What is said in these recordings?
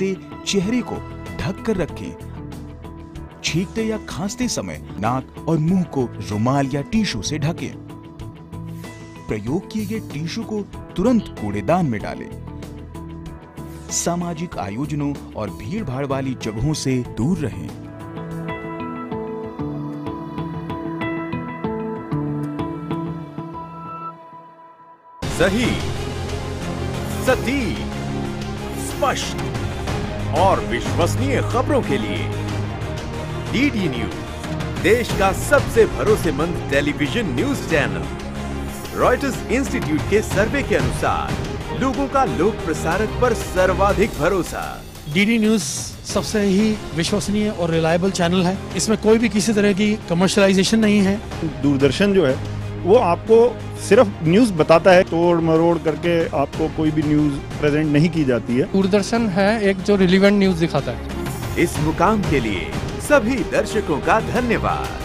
से चेहरे को ढक कर रखें। छींकते या खांसते समय नाक और मुँह को रुमाल या टिश्यू से ढकें। प्रयोग किए गए टिश्यू को तुरंत कूड़ेदान में डालें। सामाजिक आयोजनों और भीड़ भाड़ वाली जगहों से दूर रहें। सही, सटीक, स्पष्ट। और विश्वसनीय खबरों के लिए डीडी न्यूज़ देश का सबसे भरोसेमंद television news channel. Reuters Institute के सर्वे के अनुसार लोगों का लोक प्रसारक पर सर्वाधिक भरोसा। डीडी न्यूज़ सबसे ही विश्वसनीय और रिलायबल चैनल है। इसमें कोई भी किसी तरह की कमर्शलाइजेशन नहीं है। दूरदर्शन जो है वो आपको सिर्फ़ न्यूज़ बताता है तोड़ मरोड़ करके आपको कोई भी न्यूज़ प्रेजेंट नहीं की जाती है। दूरदर्शन है एक जो रिलीवेंट न्यूज़ दिखाता है। इस मुकाम के लिए सभी दर्शकों का धन्यवाद।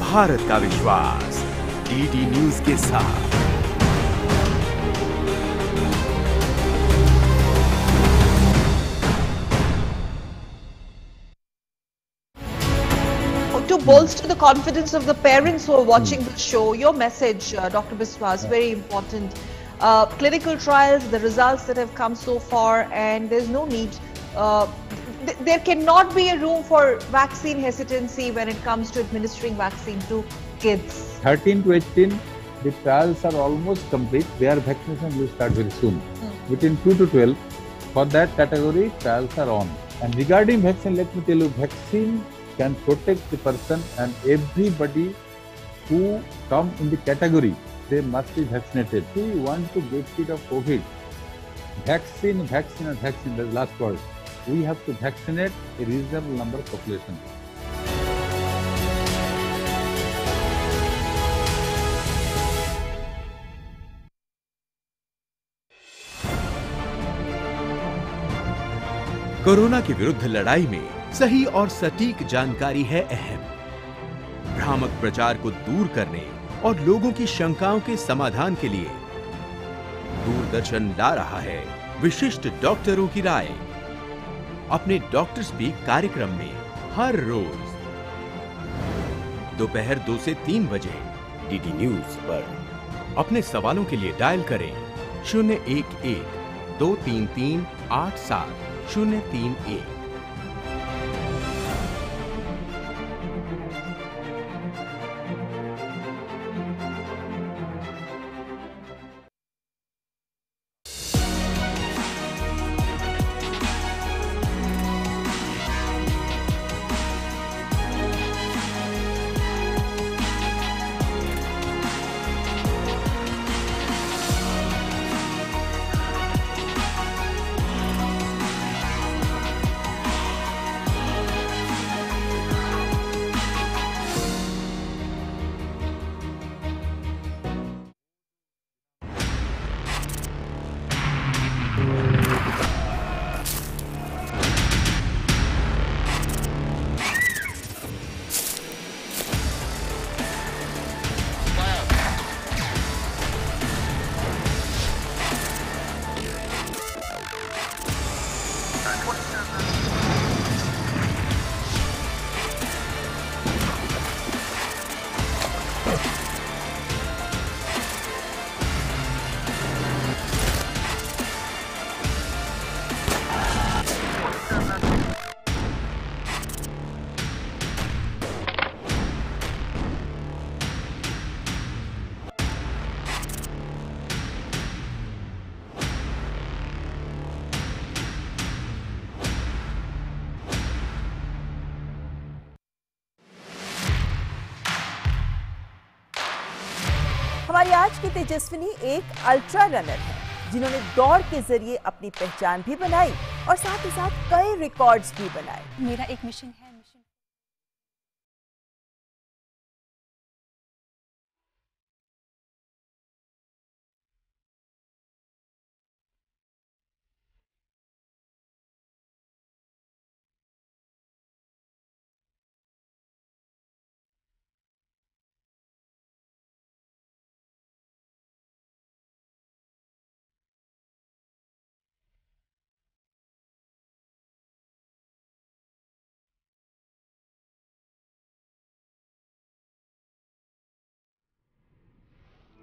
भारत का विश्वास डी न्यूज़ के साथ। Bolster the confidence of the parents who are watching the show, your message, uh, Dr. Biswas, very important. Uh, clinical trials, the results that have come so far, and there's no need. Uh, th- there cannot be a room for vaccine hesitancy when it comes to administering vaccine to kids. 13 to 18, the trials are almost complete. Their vaccination will start very soon. Between 2 to 12, for that category, trials are on. And regarding vaccine, let me tell you, vaccine can protect the person and everybody who come in the category, they must be vaccinated. We want to get rid of COVID. Vaccine, vaccine and vaccine, the last word. We have to vaccinate a reasonable number of population. Corona के विरुद्ध लड़ाई में सही और सटीक जानकारी है अहम। भ्रामक प्रचार को दूर करने और लोगों की शंकाओं के समाधान के लिए दूरदर्शन ला रहा है विशिष्ट डॉक्टरों की राय। अपने डॉक्टर स्पीक कार्यक्रम में हर रोज। दोपहर दो से तीन बजे डीडी न्यूज़ पर। अपने सवालों के लिए डायल करें शून्य एक एक दो तीन तीन आठ सात शून्य तीन एक। तेजस्विनी एक अल्ट्रा रनर है, जिन्होंने दौड़ के ज़रिए अपनी पहचान भी बनाई और साथ ही साथ कई रिकॉर्ड्स भी बनाए। मेरा एक मिशन है।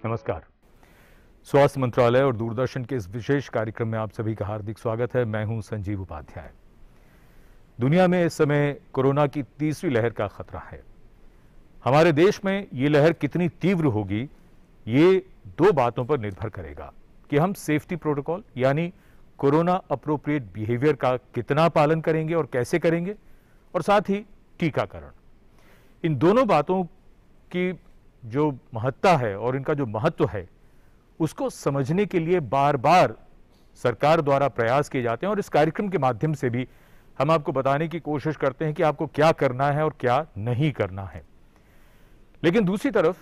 नमस्कार। स्वास्थ्य मंत्रालय और दूरदर्शन के इस विशेष कार्यक्रम में आप सभी का हार्दिक स्वागत है। मैं हूँ संजीव उपाध्याय। दुनिया में इस समय कोरोना की तीसरी लहर का खतरा है। हमारे देश में ये लहर कितनी तीव्र होगी, ये दो बातों पर निर्भर करेगा कि हम सेफ्टी प्रोटोकॉल, यानी कोरोना अप्रोप्रिएट बिहेवियर का कितना पालन करेंगे और कैसे करेंगे, और साथ ही टीकाकरण। इन दोनों बातों की जो महत्ता है और इनका जो महत्व है, उसको समझने के लिए बार बार सरकार द्वारा प्रयास किए जाते हैं और इस कार्यक्रम के माध्यम से भी हम आपको बताने की कोशिश करते हैं कि आपको क्या करना है और क्या नहीं करना है। लेकिन दूसरी तरफ़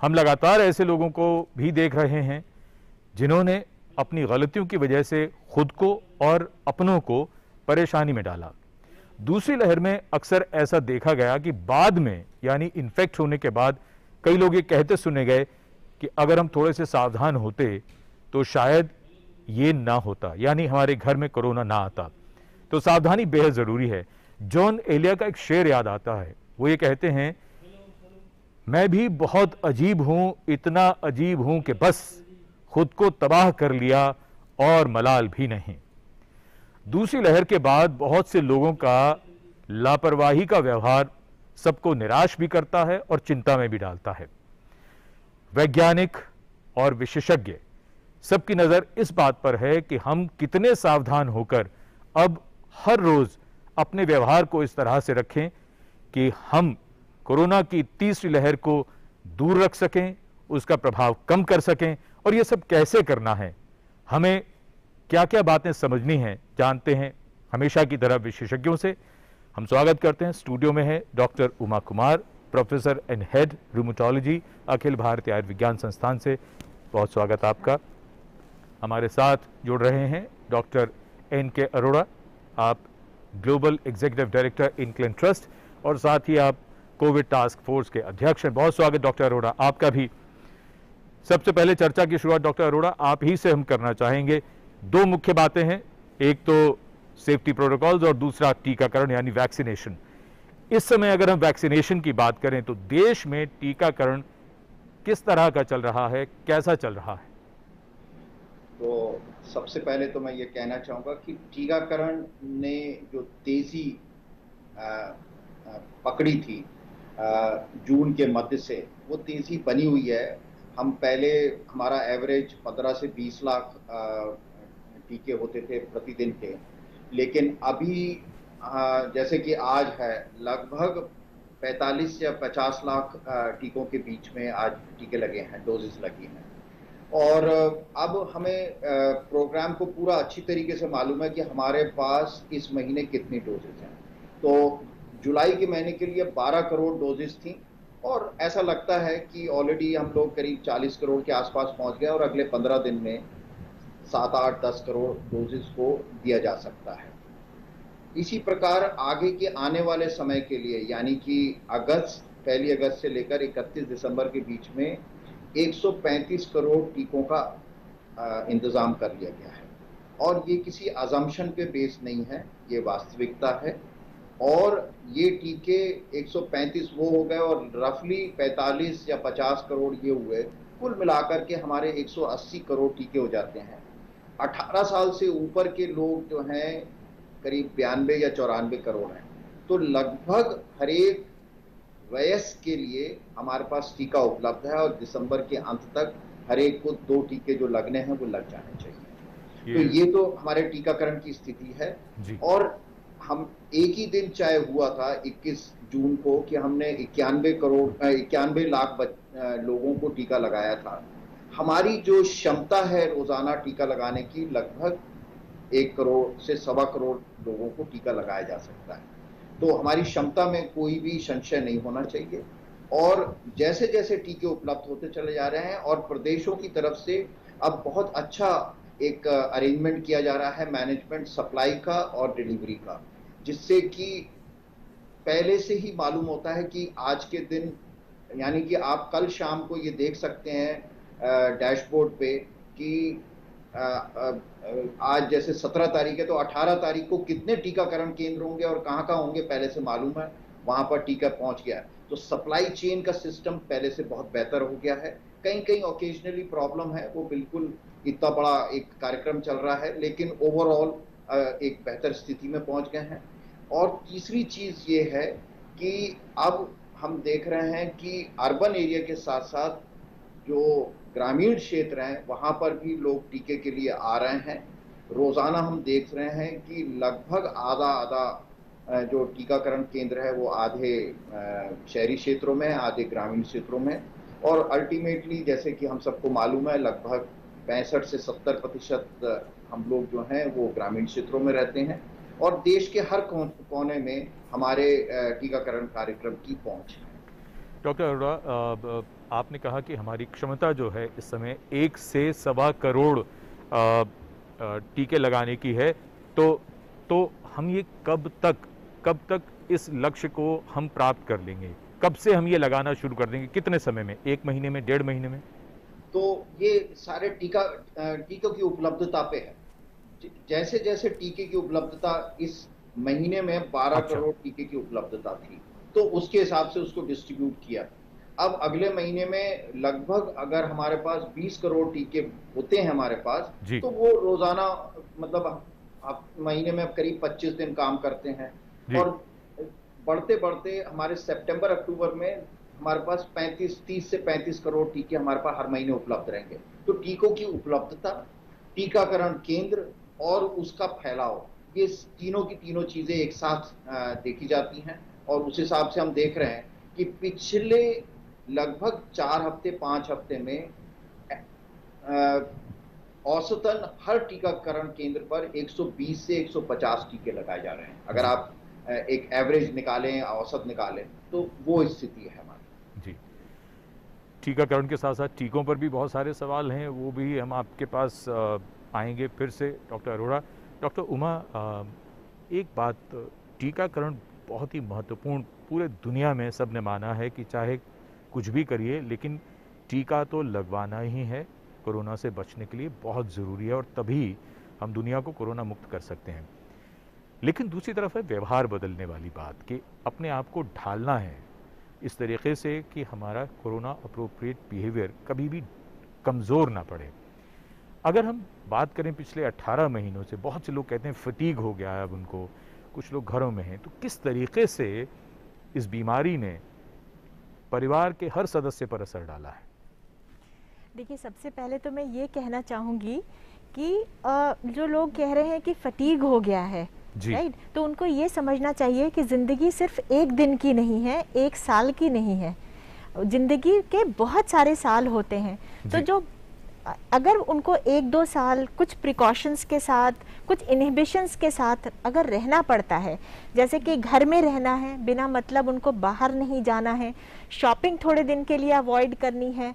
हम लगातार ऐसे लोगों को भी देख रहे हैं जिन्होंने अपनी गलतियों की वजह से खुद को और अपनों को परेशानी में डाला। दूसरी लहर में अक्सर ऐसा देखा गया कि बाद में, यानी इन्फेक्ट होने के बाद कई लोग ये कहते सुने गए कि अगर हम थोड़े से सावधान होते तो शायद ये ना होता, यानी हमारे घर में कोरोना ना आता। तो सावधानी बेहद ज़रूरी है। जॉन एलिया का एक शेर याद आता है। वो ये कहते हैं, मैं भी बहुत अजीब हूँ, इतना अजीब हूँ कि बस खुद को तबाह कर लिया और मलाल भी नहीं। दूसरी लहर के बाद बहुत से लोगों का लापरवाही का व्यवहार सबको निराश भी करता है और चिंता में भी डालता है। वैज्ञानिक और विशेषज्ञ सबकी नज़र इस बात पर है कि हम कितने सावधान होकर अब हर रोज अपने व्यवहार को इस तरह से रखें कि हम कोरोना की तीसरी लहर को दूर रख सकें, उसका प्रभाव कम कर सकें और ये सब कैसे करना है, हमें क्या क्या बातें समझनी हैं, जानते हैं, हमेशा की तरह विशेषज्ञों से। हम स्वागत करते हैं। स्टूडियो में है doctor Uma Kumar, professor and head rheumatology Akhil Bharatiya Ayurvigyan Sansthan से। बहुत स्वागत आपका। हमारे साथ जुड़ रहे हैं डॉक्टर एन के अरोड़ा, आप global executive director INCLEN trust, और साथ ही आप कोविड टास्क फोर्स के अध्यक्ष हैं। बहुत स्वागत डॉक्टर अरोड़ा, आपका भी। सबसे पहले चर्चा की शुरुआत डॉक्टर अरोड़ा, आप ही से हम करना चाहेंगे। दो मुख्य बातें हैं। एक तो सेफ्टी प्रोटोकॉल्स और दूसरा टीकाकरण यानी वैक्सीनेशन। इस समय अगर हम वैक्सीनेशन की बात करें तो देश में टीकाकरण किस तरह का चल रहा है, कैसा चल रहा है? तो सबसे पहले तो मैं ये कहना चाहूँगा कि टीकाकरण ने जो तेज़ी पकड़ी थी जून के मध्य से, वो तेज़ी बनी हुई है। हम पहले, हमारा एवरेज 15 से 20 लाख टीके होते थे प्रतिदिन के। लेकिन अभी जैसे कि आज है, लगभग 45 या 50 लाख टीकों के बीच में आज टीके लगे हैं, डोजेस लगी हैं। और अब हमें प्रोग्राम को पूरा अच्छी तरीके से मालूम है कि हमारे पास इस महीने कितनी डोजेज हैं। तो जुलाई के महीने के लिए 12 करोड़ डोजेस थी और ऐसा लगता है कि ऑलरेडी हम लोग करीब 40 करोड़ के आसपास पहुँच गए और अगले 15 दिन में सात आठ दस करोड़ डोजेस को दिया जा सकता है। इसी प्रकार आगे के आने वाले समय के लिए, यानी कि अगस्त, पहली अगस्त से लेकर 31 दिसंबर के बीच में 135 करोड़ टीकों का इंतज़ाम कर लिया गया है। और ये किसी अजम्पशन पे बेस नहीं है, ये वास्तविकता है। और ये टीके 135 वो हो गए और रफली 45 या 50 करोड़ ये हुए। कुल मिलाकर के हमारे 180 करोड़ टीके हो जाते हैं। 18 साल से ऊपर के लोग जो हैं करीब बयानबे या चौरानवे करोड़ हैं। तो लगभग हर एक वयस्क के लिए हमारे पास टीका उपलब्ध है और दिसंबर के अंत तक हर एक को दो टीके जो लगने हैं वो लग जाने चाहिए। तो ये तो हमारे टीकाकरण की स्थिति है। और हम एक ही दिन चाहे हुआ था 21 जून को कि हमने इक्यानवे करोड़ इक्यानवे लाख लोगों को टीका लगाया था। हमारी जो क्षमता है रोज़ाना टीका लगाने की, लगभग एक करोड़ से सवा करोड़ लोगों को टीका लगाया जा सकता है। तो हमारी क्षमता में कोई भी संशय नहीं होना चाहिए। और जैसे जैसे टीके उपलब्ध होते चले जा रहे हैं और प्रदेशों की तरफ़ से अब बहुत अच्छा एक अरेंजमेंट किया जा रहा है मैनेजमेंट सप्लाई का और डिलीवरी का, जिससे कि पहले से ही मालूम होता है कि आज के दिन, यानी कि आप कल शाम को ये देख सकते हैं डैशबोर्ड पे कि आज जैसे 17 तारीख है तो 18 तारीख को कितने टीकाकरण केंद्र होंगे और कहाँ कहाँ होंगे, पहले से मालूम है, वहाँ पर टीका पहुँच गया तो सप्लाई चेन का सिस्टम पहले से बहुत बेहतर हो गया है। कहीं कहीं ओकेजनली प्रॉब्लम है, वो बिल्कुल इतना बड़ा एक कार्यक्रम चल रहा है, लेकिन ओवरऑल एक बेहतर स्थिति में पहुँच गए हैं। और तीसरी चीज़ ये है कि अब हम देख रहे हैं कि अर्बन एरिया के साथ साथ जो ग्रामीण क्षेत्र हैं, वहाँ पर भी लोग टीके के लिए आ रहे हैं। रोज़ाना हम देख रहे हैं कि लगभग आधा आधा जो टीकाकरण केंद्र है वो आधे शहरी क्षेत्रों में, आधे ग्रामीण क्षेत्रों में। और अल्टीमेटली जैसे कि हम सबको मालूम है, लगभग पैंसठ से सत्तर प्रतिशत हम लोग जो हैं वो ग्रामीण क्षेत्रों में रहते हैं। और देश के हर कोने में हमारे टीकाकरण कार्यक्रम की पहुँच है। डॉक्टर अरोड़ा आपने कहा कि हमारी क्षमता जो है इस समय एक से सवा करोड़ टीके लगाने की है। तो तो हम ये कब तक कब तक इस लक्ष्य को हम प्राप्त कर लेंगे? कब से हम ये लगाना शुरू कर देंगे? कितने समय में? एक महीने में? डेढ़ महीने में? तो ये सारे टीका टीकों की उपलब्धता पे है। जैसे जैसे टीके की उपलब्धता इस महीने में 12 अच्छा। करोड़ टीके की उपलब्धता थी तो उसके हिसाब से उसको डिस्ट्रीब्यूट किया। अब अगले महीने में लगभग अगर हमारे पास 20 करोड़ टीके होते हैं हमारे पास तो वो रोज़ाना मतलब आप महीने में करीब 25 दिन काम करते हैं। और बढ़ते बढ़ते हमारे सितंबर अक्टूबर में हमारे पास 35 30 से 35 करोड़ टीके हमारे पास हर महीने उपलब्ध रहेंगे। तो टीकों की उपलब्धता टीकाकरण केंद्र और उसका फैलाव ये तीनों की तीनों चीज़ें एक साथ देखी जाती हैं। और उस हिसाब से हम देख रहे हैं कि पिछले लगभग चार हफ़्ते, पाँच हफ़्ते में औसतन हर टीकाकरण केंद्र पर 120 से 150 टीके लगाए जा रहे हैं। अगर आप एक एवरेज निकालें, औसत निकालें तो वो स्थिति है हमारी। जी। टीकाकरण के साथ साथ टीकों पर भी बहुत सारे सवाल हैं, वो भी हम आपके पास आएँगे फिर से, डॉक्टर अरोड़ा। डॉक्टर उमा एक बात, टीकाकरण बहुत ही महत्वपूर्ण पूरे दुनिया में सबने माना है कि चाहे कुछ भी करिए, लेकिन टीका तो लगवाना ही है। कोरोना से बचने के लिए बहुत ज़रूरी है और तभी हम दुनिया को कोरोना मुक्त कर सकते हैं। लेकिन दूसरी तरफ़ है व्यवहार बदलने वाली बात कि अपने आप को ढालना है। इस तरीके से कि हमारा कोरोना अप्रोप्रिएट बिहेवियर कभी भी कमज़ोर ना पड़े। अगर हम बात करें पिछले 18 महीनों से, बहुत से लोग कहते हैं फटीग हो गया है अब उनको, कुछ लोग घरों में हैं तो किस तरीके से इस बीमारी ने परिवार के हर सदस्य पर असर डाला है। देखिए सबसे पहले तो मैं ये कहना चाहूँगी कि जो लोग कह रहे हैं कि फटीग हो गया है राइट तो उनको ये समझना चाहिए कि ज़िंदगी सिर्फ़ एक दिन की नहीं है एक साल की नहीं है। ज़िंदगी के बहुत सारे साल होते हैं। तो जो अगर उनको एक दो साल कुछ प्रिकॉशंस के साथ कुछ इनहिबिशंस के साथ अगर रहना पड़ता है जैसे कि घर में रहना है बिना मतलब उनको बाहर नहीं जाना है शॉपिंग थोड़े दिन के लिए अवॉइड करनी है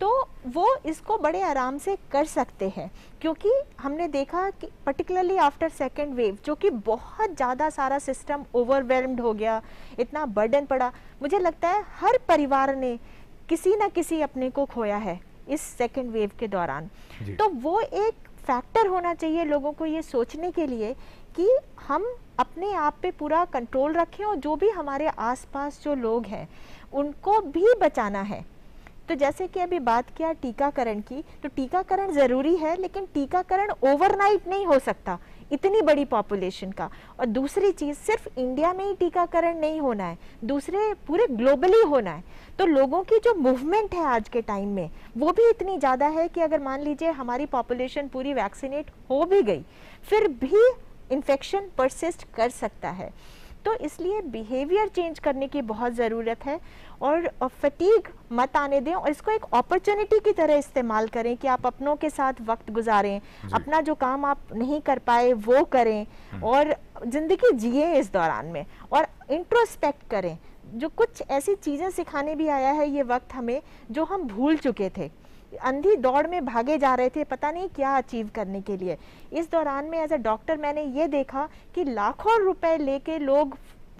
तो वो इसको बड़े आराम से कर सकते हैं। क्योंकि हमने देखा कि पर्टिकुलरली आफ्टर सेकेंड वेव जो कि बहुत ज़्यादा सारा सिस्टम ओवरवेलम्ड हो गया इतना बर्डन पड़ा मुझे लगता है हर परिवार ने किसी न किसी अपने को खोया है। इस सेकेंड वेव के दौरान। तो वो एक फैक्टर होना चाहिए लोगों को ये सोचने के लिए कि हम अपने आप पे पूरा कंट्रोल रखें और जो भी हमारे आसपास जो लोग हैं उनको भी बचाना है। तो जैसे कि अभी बात किया टीकाकरण की तो टीकाकरण ज़रूरी है लेकिन टीकाकरण ओवरनाइट नहीं हो सकता इतनी बड़ी पॉपुलेशन का। और दूसरी चीज़ सिर्फ़ इंडिया में ही टीकाकरण नहीं होना है दूसरे पूरे ग्लोबली होना है। तो लोगों की जो मूवमेंट है आज के टाइम में, वो भी इतनी ज़्यादा है कि अगर मान लीजिए हमारी पॉपुलेशन पूरी वैक्सीनेट हो भी गई, फिर भी इन्फेक्शन परसिस्ट कर सकता है। तो इसलिए बिहेवियर चेंज करने की बहुत ज़रूरत है और फटीक मत आने दें और इसको एक अपॉर्चुनिटी की तरह इस्तेमाल करें कि आप अपनों के साथ वक्त गुजारें अपना जो काम आप नहीं कर पाए वो करें हम्म। और ज़िंदगी जिए इस दौरान में और इंट्रोस्पेक्ट करें। जो कुछ ऐसी चीज़ें सिखाने भी आया है ये वक्त हमें जो हम भूल चुके थे। अंधी दौड़ में भागे जा रहे थे पता नहीं क्या अचीव करने के लिए। इस दौरान में एज अ डॉक्टर मैंने ये देखा कि लाखों रुपए लेके लोग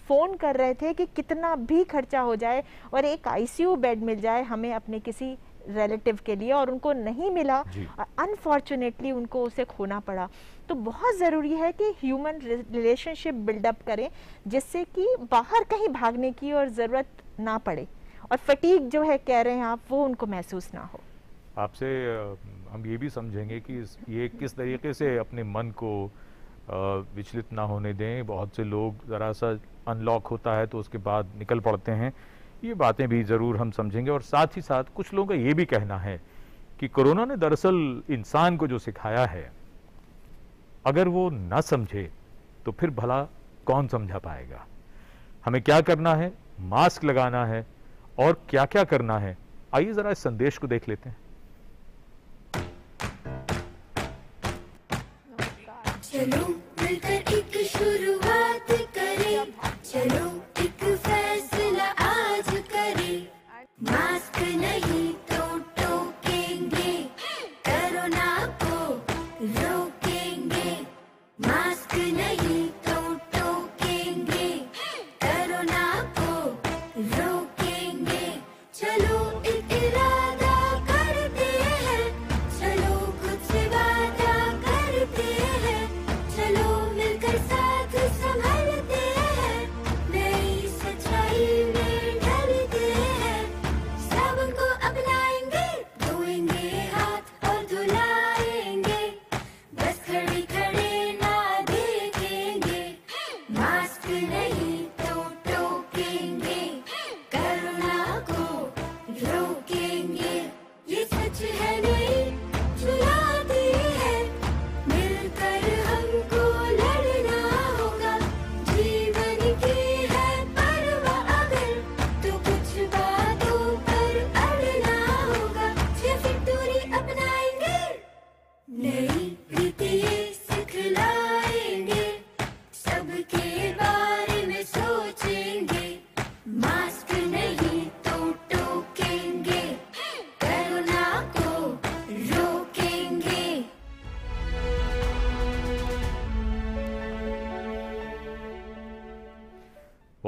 फ़ोन कर रहे थे कि कितना भी खर्चा हो जाए और एक आईसीयू बेड मिल जाए हमें अपने किसी रिलेटिव के लिए और उनको नहीं मिला। अनफॉर्चुनेटली उनको उसे खोना पड़ा। तो बहुत ज़रूरी है कि ह्यूमन रिलेशनशिप बिल्डअप करें जिससे कि बाहर कहीं भागने की और ज़रूरत ना पड़े। और फटीक जो है कह रहे हैं आप वो उनको महसूस ना हो। आपसे हम ये भी समझेंगे कि ये किस तरीके से अपने मन को विचलित ना होने दें। बहुत से लोग ज़रा सा अनलॉक होता है तो उसके बाद निकल पड़ते हैं। ये बातें भी ज़रूर हम समझेंगे और साथ ही साथ कुछ लोगों का ये भी कहना है कि कोरोना ने दरअसल इंसान को जो सिखाया है, अगर वो ना समझे तो फिर भला कौन समझा पाएगा? हमें क्या करना है? मास्क लगाना है और क्या क्या करना है? आइए ज़रा इस संदेश को देख लेते हैं। चलो मिलकर एक शुरुआत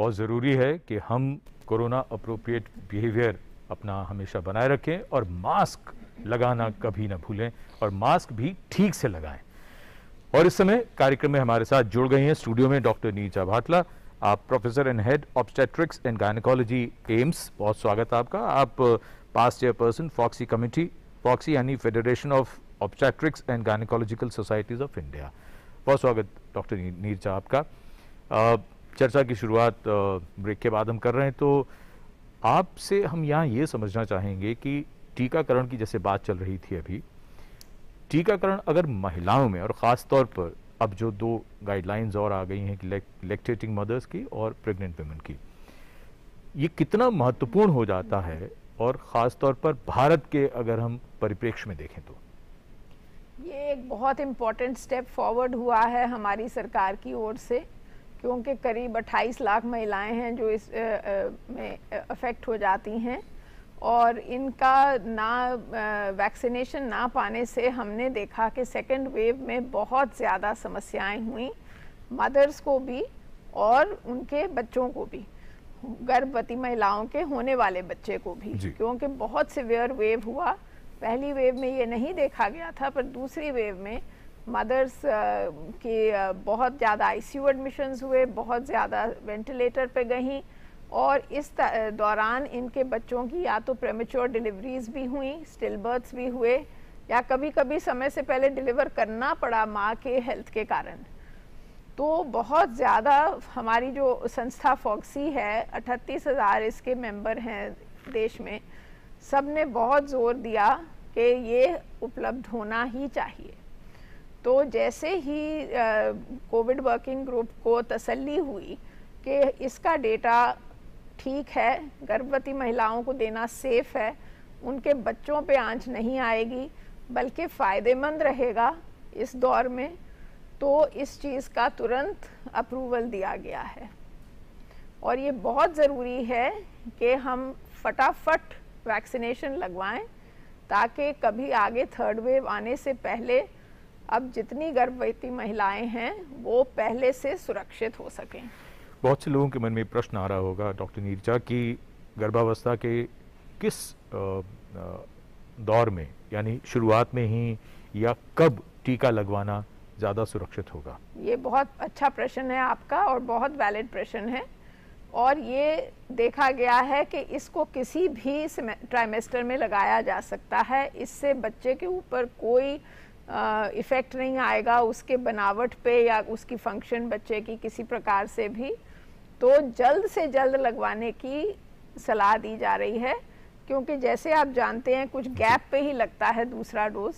बहुत ज़रूरी है कि हम कोरोना अप्रोप्रिएट बिहेवियर अपना हमेशा बनाए रखें और मास्क लगाना कभी ना भूलें और मास्क भी ठीक से लगाएँ। और इस समय कार्यक्रम में हमारे साथ जुड़ गई हैं स्टूडियो में डॉक्टर नीचा भाटला आप professor and head obstetrics and gynaecology AIIMS बहुत स्वागत आपका। आप past chairperson FOGSI committee FOGSI यानी federation of obstetrics and gynaecological societies of India बहुत स्वागत डॉक्टर नीरजा आपका। चर्चा की शुरुआत ब्रेक के बाद हम कर रहे हैं। तो आपसे हम यहाँ ये समझना चाहेंगे कि टीकाकरण की जैसे बात चल रही थी अभी, टीकाकरण अगर महिलाओं में और ख़ास तौर पर अब जो दो गाइडलाइंस और आ गई हैं कि लेक्टेटिंग मदर्स की और प्रेग्नेंट वुमेन की, ये कितना महत्वपूर्ण हो जाता है और ख़ास तौर पर भारत के अगर हम परिप्रेक्ष्य में देखें तो? ये एक बहुत इंपॉर्टेंट स्टेप फॉरवर्ड हुआ है हमारी सरकार की ओर से। क्योंकि करीब 28 लाख महिलाएँ हैं जो इस आ, आ, में अफेक्ट हो जाती हैं। और इनका ना वैक्सीनेशन ना पाने से हमने देखा कि सेकेंड वेव में बहुत ज़्यादा समस्याएँ हुई मदर्स को भी और उनके बच्चों को भी गर्भवती महिलाओं के होने वाले बच्चे को भी। क्योंकि बहुत सिवियर वेव हुआ। पहली वेव में ये नहीं देखा गया था पर दूसरी वेव में मदर्स uh, के uh, बहुत ज़्यादा आईसीयू एडमिशन्स हुए बहुत ज़्यादा वेंटिलेटर पे गई और इस दौरान इनके बच्चों की या तो प्रेमेच्योर डिलीवरीज भी हुई स्टिल बर्थ्स भी हुए या कभी कभी समय से पहले डिलीवर करना पड़ा माँ के हेल्थ के कारण। तो बहुत ज़्यादा हमारी जो संस्था फॉक्सी है अठतीस हज़ार इसके मेंबर हैं देश में सबने बहुत ज़ोर दिया कि ये उपलब्ध होना ही चाहिए। तो जैसे ही कोविड वर्किंग ग्रुप को तसल्ली हुई कि इसका डेटा ठीक है, गर्भवती महिलाओं को देना सेफ़ है, उनके बच्चों पे आँच नहीं आएगी, बल्कि फ़ायदेमंद रहेगा इस दौर में तो इस चीज़ का तुरंत अप्रूवल दिया गया है। और ये बहुत ज़रूरी है कि हम फटाफट वैक्सीनेशन लगवाएँ, ताकि कभी आगे थर्ड वेव आने से पहले अब जितनी गर्भवती महिलाएँ हैं वो पहले से सुरक्षित हो सकें। बहुत से लोगों के मन में प्रश्न आ रहा होगा डॉक्टर नीरजा कि गर्भावस्था के किस दौर में यानी शुरुआत में ही या कब टीका लगवाना ज़्यादा सुरक्षित होगा? ये बहुत अच्छा प्रश्न है आपका और बहुत वैलिड प्रश्न है। और ये देखा गया है कि इसको किसी भी ट्राइमेस्टर में लगाया जा सकता है। इससे बच्चे के ऊपर कोई इफ़ेक्ट नहीं आएगा उसके बनावट पे या उसकी फ़ंक्शन बच्चे की किसी प्रकार से भी तो जल्द से जल्द लगवाने की सलाह दी जा रही है। क्योंकि जैसे आप जानते हैं, कुछ गैप पे ही लगता है दूसरा डोज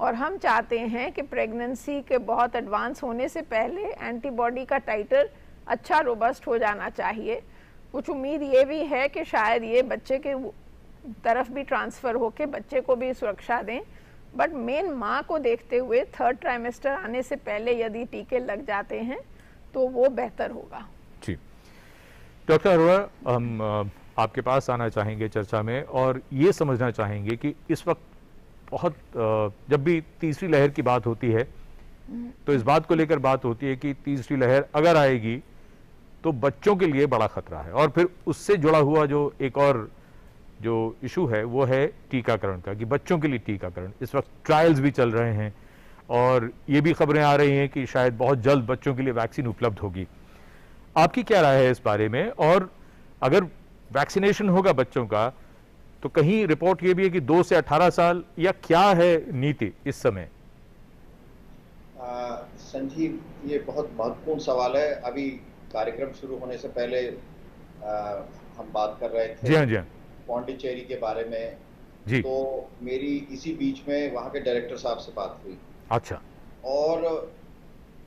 और हम चाहते हैं कि प्रेगनेंसी के बहुत एडवांस होने से पहले एंटीबॉडी का टाइटर अच्छा रोबस्ट हो जाना चाहिए। कुछ उम्मीद ये भी है कि शायद ये बच्चे के तरफ़ भी ट्रांसफ़र होके बच्चे को भी सुरक्षा दें। बट मेन माँ को देखते हुए थर्ड ट्राइमेस्टर आने से पहले यदि टीके लग जाते हैं तो वो बेहतर होगा। जी। डॉक्टर अरोड़ा, हम आपके पास आना चाहेंगे चर्चा में और ये समझना चाहेंगे कि इस वक्त बहुत जब भी तीसरी लहर की बात होती है तो इस बात को लेकर बात होती है कि तीसरी लहर अगर आएगी तो बच्चों के लिए बड़ा खतरा है और फिर उससे जुड़ा हुआ जो एक और जो इशू है वो है टीकाकरण का कि बच्चों के लिए टीकाकरण। इस वक्त ट्रायल्स भी चल रहे हैं और ये भी खबरें आ रही हैं कि शायद बहुत जल्द बच्चों के लिए वैक्सीन उपलब्ध होगी। आपकी क्या राय है इस बारे में? और अगर वैक्सीनेशन होगा बच्चों का तो कहीं रिपोर्ट ये भी है कि दो से अठारह साल या क्या है नीति इस समय? संजीव ये बहुत महत्वपूर्ण सवाल है। अभी कार्यक्रम शुरू होने से पहले आ, हम बात कर रहे थे। जी हाँ जी हाँ। पौंडीचेरी के बारे में जी। तो मेरी इसी बीच में वहाँ के डायरेक्टर साहब से बात हुई। अच्छा। और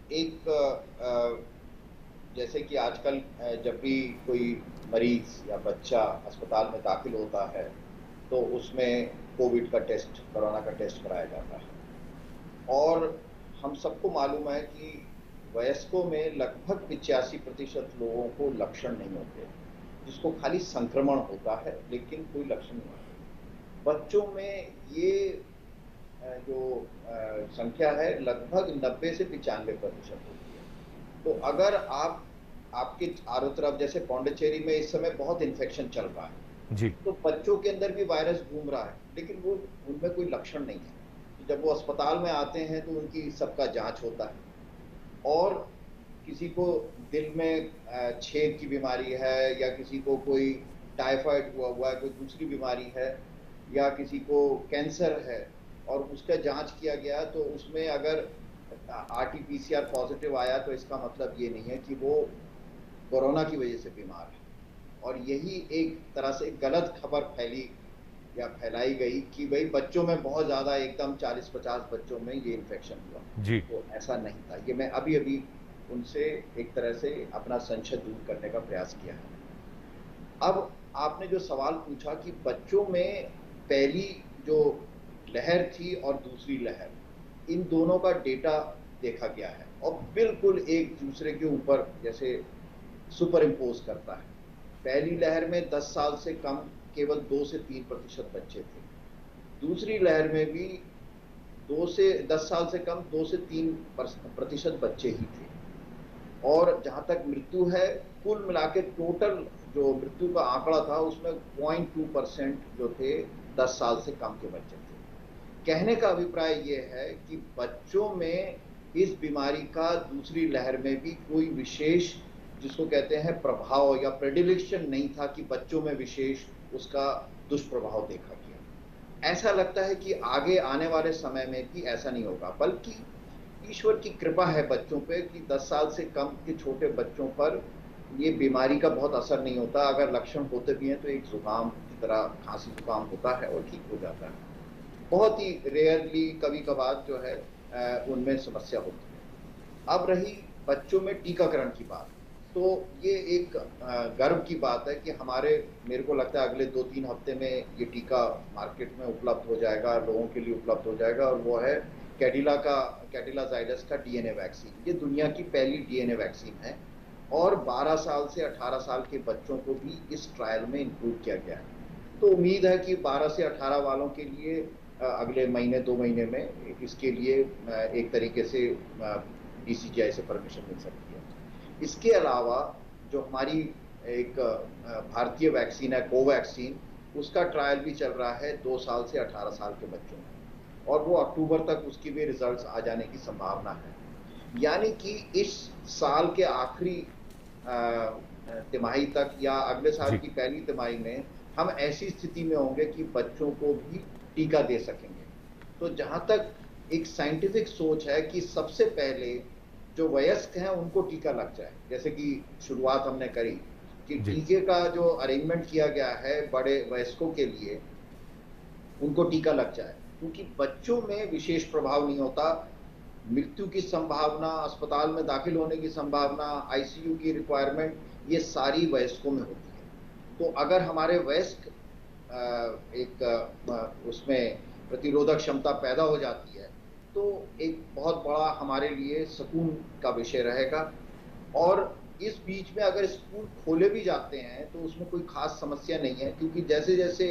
एक जैसे कि आजकल जब भी कोई मरीज़ या बच्चा अस्पताल में दाखिल होता है तो उसमें कोविड का टेस्ट कोरोना का टेस्ट कराया जाता है। और हम सबको मालूम है कि वयस्कों में लगभग पिचासी प्रतिशत लोगों को लक्षण नहीं होते। जिसको खाली संक्रमण होता है लेकिन कोई लक्षण नहीं होता बच्चों में ये जो संख्या है लगभग 90 से पिचानवे प्रतिशत होती है। तो अगर आप आपके चारों तरफ़ जैसे पौंडचेरी में इस समय बहुत इन्फेक्शन चल रहा है जी। तो बच्चों के अंदर भी वायरस घूम रहा है लेकिन वो उनमें कोई लक्षण नहीं है। जब वो अस्पताल में आते हैं तो उनकी सबका जाँच होता है। और किसी को दिल में छेद की बीमारी है या किसी को कोई टाइफाइड हुआ हुआ है कोई दूसरी बीमारी है या किसी को कैंसर है और उसका जाँच किया गया तो उसमें अगर R T P C R positive आया तो इसका मतलब ये नहीं है कि वो कोरोना की वजह से बीमार है। और यही एक तरह से गलत खबर फैली या फैलाई गई कि भाई बच्चों में बहुत ज़्यादा एकदम 40-50 बच्चों में ये इन्फेक्शन हुआ। जी। तो ऐसा नहीं था। ये मैं अभी अभी उनसे एक तरह से अपना संशय दूर करने का प्रयास किया है। अब आपने जो सवाल पूछा कि बच्चों में पहली जो लहर थी और दूसरी लहर, इन दोनों का डेटा देखा गया है और बिल्कुल एक दूसरे के ऊपर जैसे सुपर इम्पोज करता है। पहली लहर में 10 साल से कम, केवल दो से तीन प्रतिशत बच्चे थे। दूसरी लहर में भी दो से, दस साल से कम, दो से तीन प्रतिशत बच्चे ही थे। और जहाँ तक मृत्यु है, कुल मिला के टोटल जो मृत्यु का आंकड़ा था, उसमें पॉइंट टू परसेंट जो थे, दस साल से कम के बच्चे थे। कहने का अभिप्राय ये है कि बच्चों में इस बीमारी का दूसरी लहर में भी कोई विशेष, जिसको कहते हैं प्रभाव या प्रेडिलेक्शन नहीं था कि बच्चों में विशेष उसका दुष्प्रभाव देखा गया। ऐसा लगता है कि आगे आने वाले समय में भी ऐसा नहीं होगा, बल्कि ईश्वर की कृपा है बच्चों पे कि 10 साल से कम के छोटे बच्चों पर ये बीमारी का बहुत असर नहीं होता। अगर लक्षण होते भी हैं तो एक जुकाम की तरह खांसी जुकाम होता है और ठीक हो जाता है। बहुत ही रेयरली कभी कभार जो है उनमें समस्या होती है। अब रही बच्चों में टीकाकरण की बात। तो ये एक गर्व की बात है कि हमारे, मेरे को लगता है अगले दो तीन हफ़्ते में ये टीका मार्केट में उपलब्ध हो जाएगा, लोगों के लिए उपलब्ध हो जाएगा और वो है कैडिला का कैडिला जाइडस का डीएनए वैक्सीन ये दुनिया की पहली डीएनए वैक्सीन है और 12 साल से 18 साल के बच्चों को भी इस ट्रायल में इंक्लूड किया गया है। तो उम्मीद है कि 12 से 18 वालों के लिए अगले महीने, दो महीने में इसके लिए एक तरीके से डीसीजीआई से परमिशन मिल सकती है। इसके अलावा जो हमारी एक भारतीय वैक्सीन है कोवैक्सीन उसका ट्रायल भी चल रहा है दो साल से अठारह साल के बच्चों में। और वो अक्टूबर तक उसकी भी रिजल्ट्स आ जाने की संभावना है। यानी कि इस साल के आखिरी तिमाही तक या अगले साल की पहली तिमाही में हम ऐसी स्थिति में होंगे कि बच्चों को भी टीका दे सकेंगे। तो जहाँ तक एक साइंटिफिक सोच है कि सबसे पहले जो वयस्क हैं उनको टीका लग जाए। जैसे कि शुरुआत हमने करी कि टीके का जो अरेंजमेंट किया गया है बड़े वयस्कों के लिए उनको टीका लग जाए। क्योंकि बच्चों में विशेष प्रभाव नहीं होता। मृत्यु की संभावना, अस्पताल में दाखिल होने की संभावना आईसीयू की रिक्वायरमेंट ये सारी वयस्कों में होती है। तो अगर हमारे वयस्क एक उसमें प्रतिरोधक क्षमता पैदा हो जाती है तो एक बहुत बड़ा हमारे लिए सुकून का विषय रहेगा। और इस बीच में अगर स्कूल खोले भी जाते हैं तो उसमें कोई खास समस्या नहीं है, क्योंकि जैसे जैसे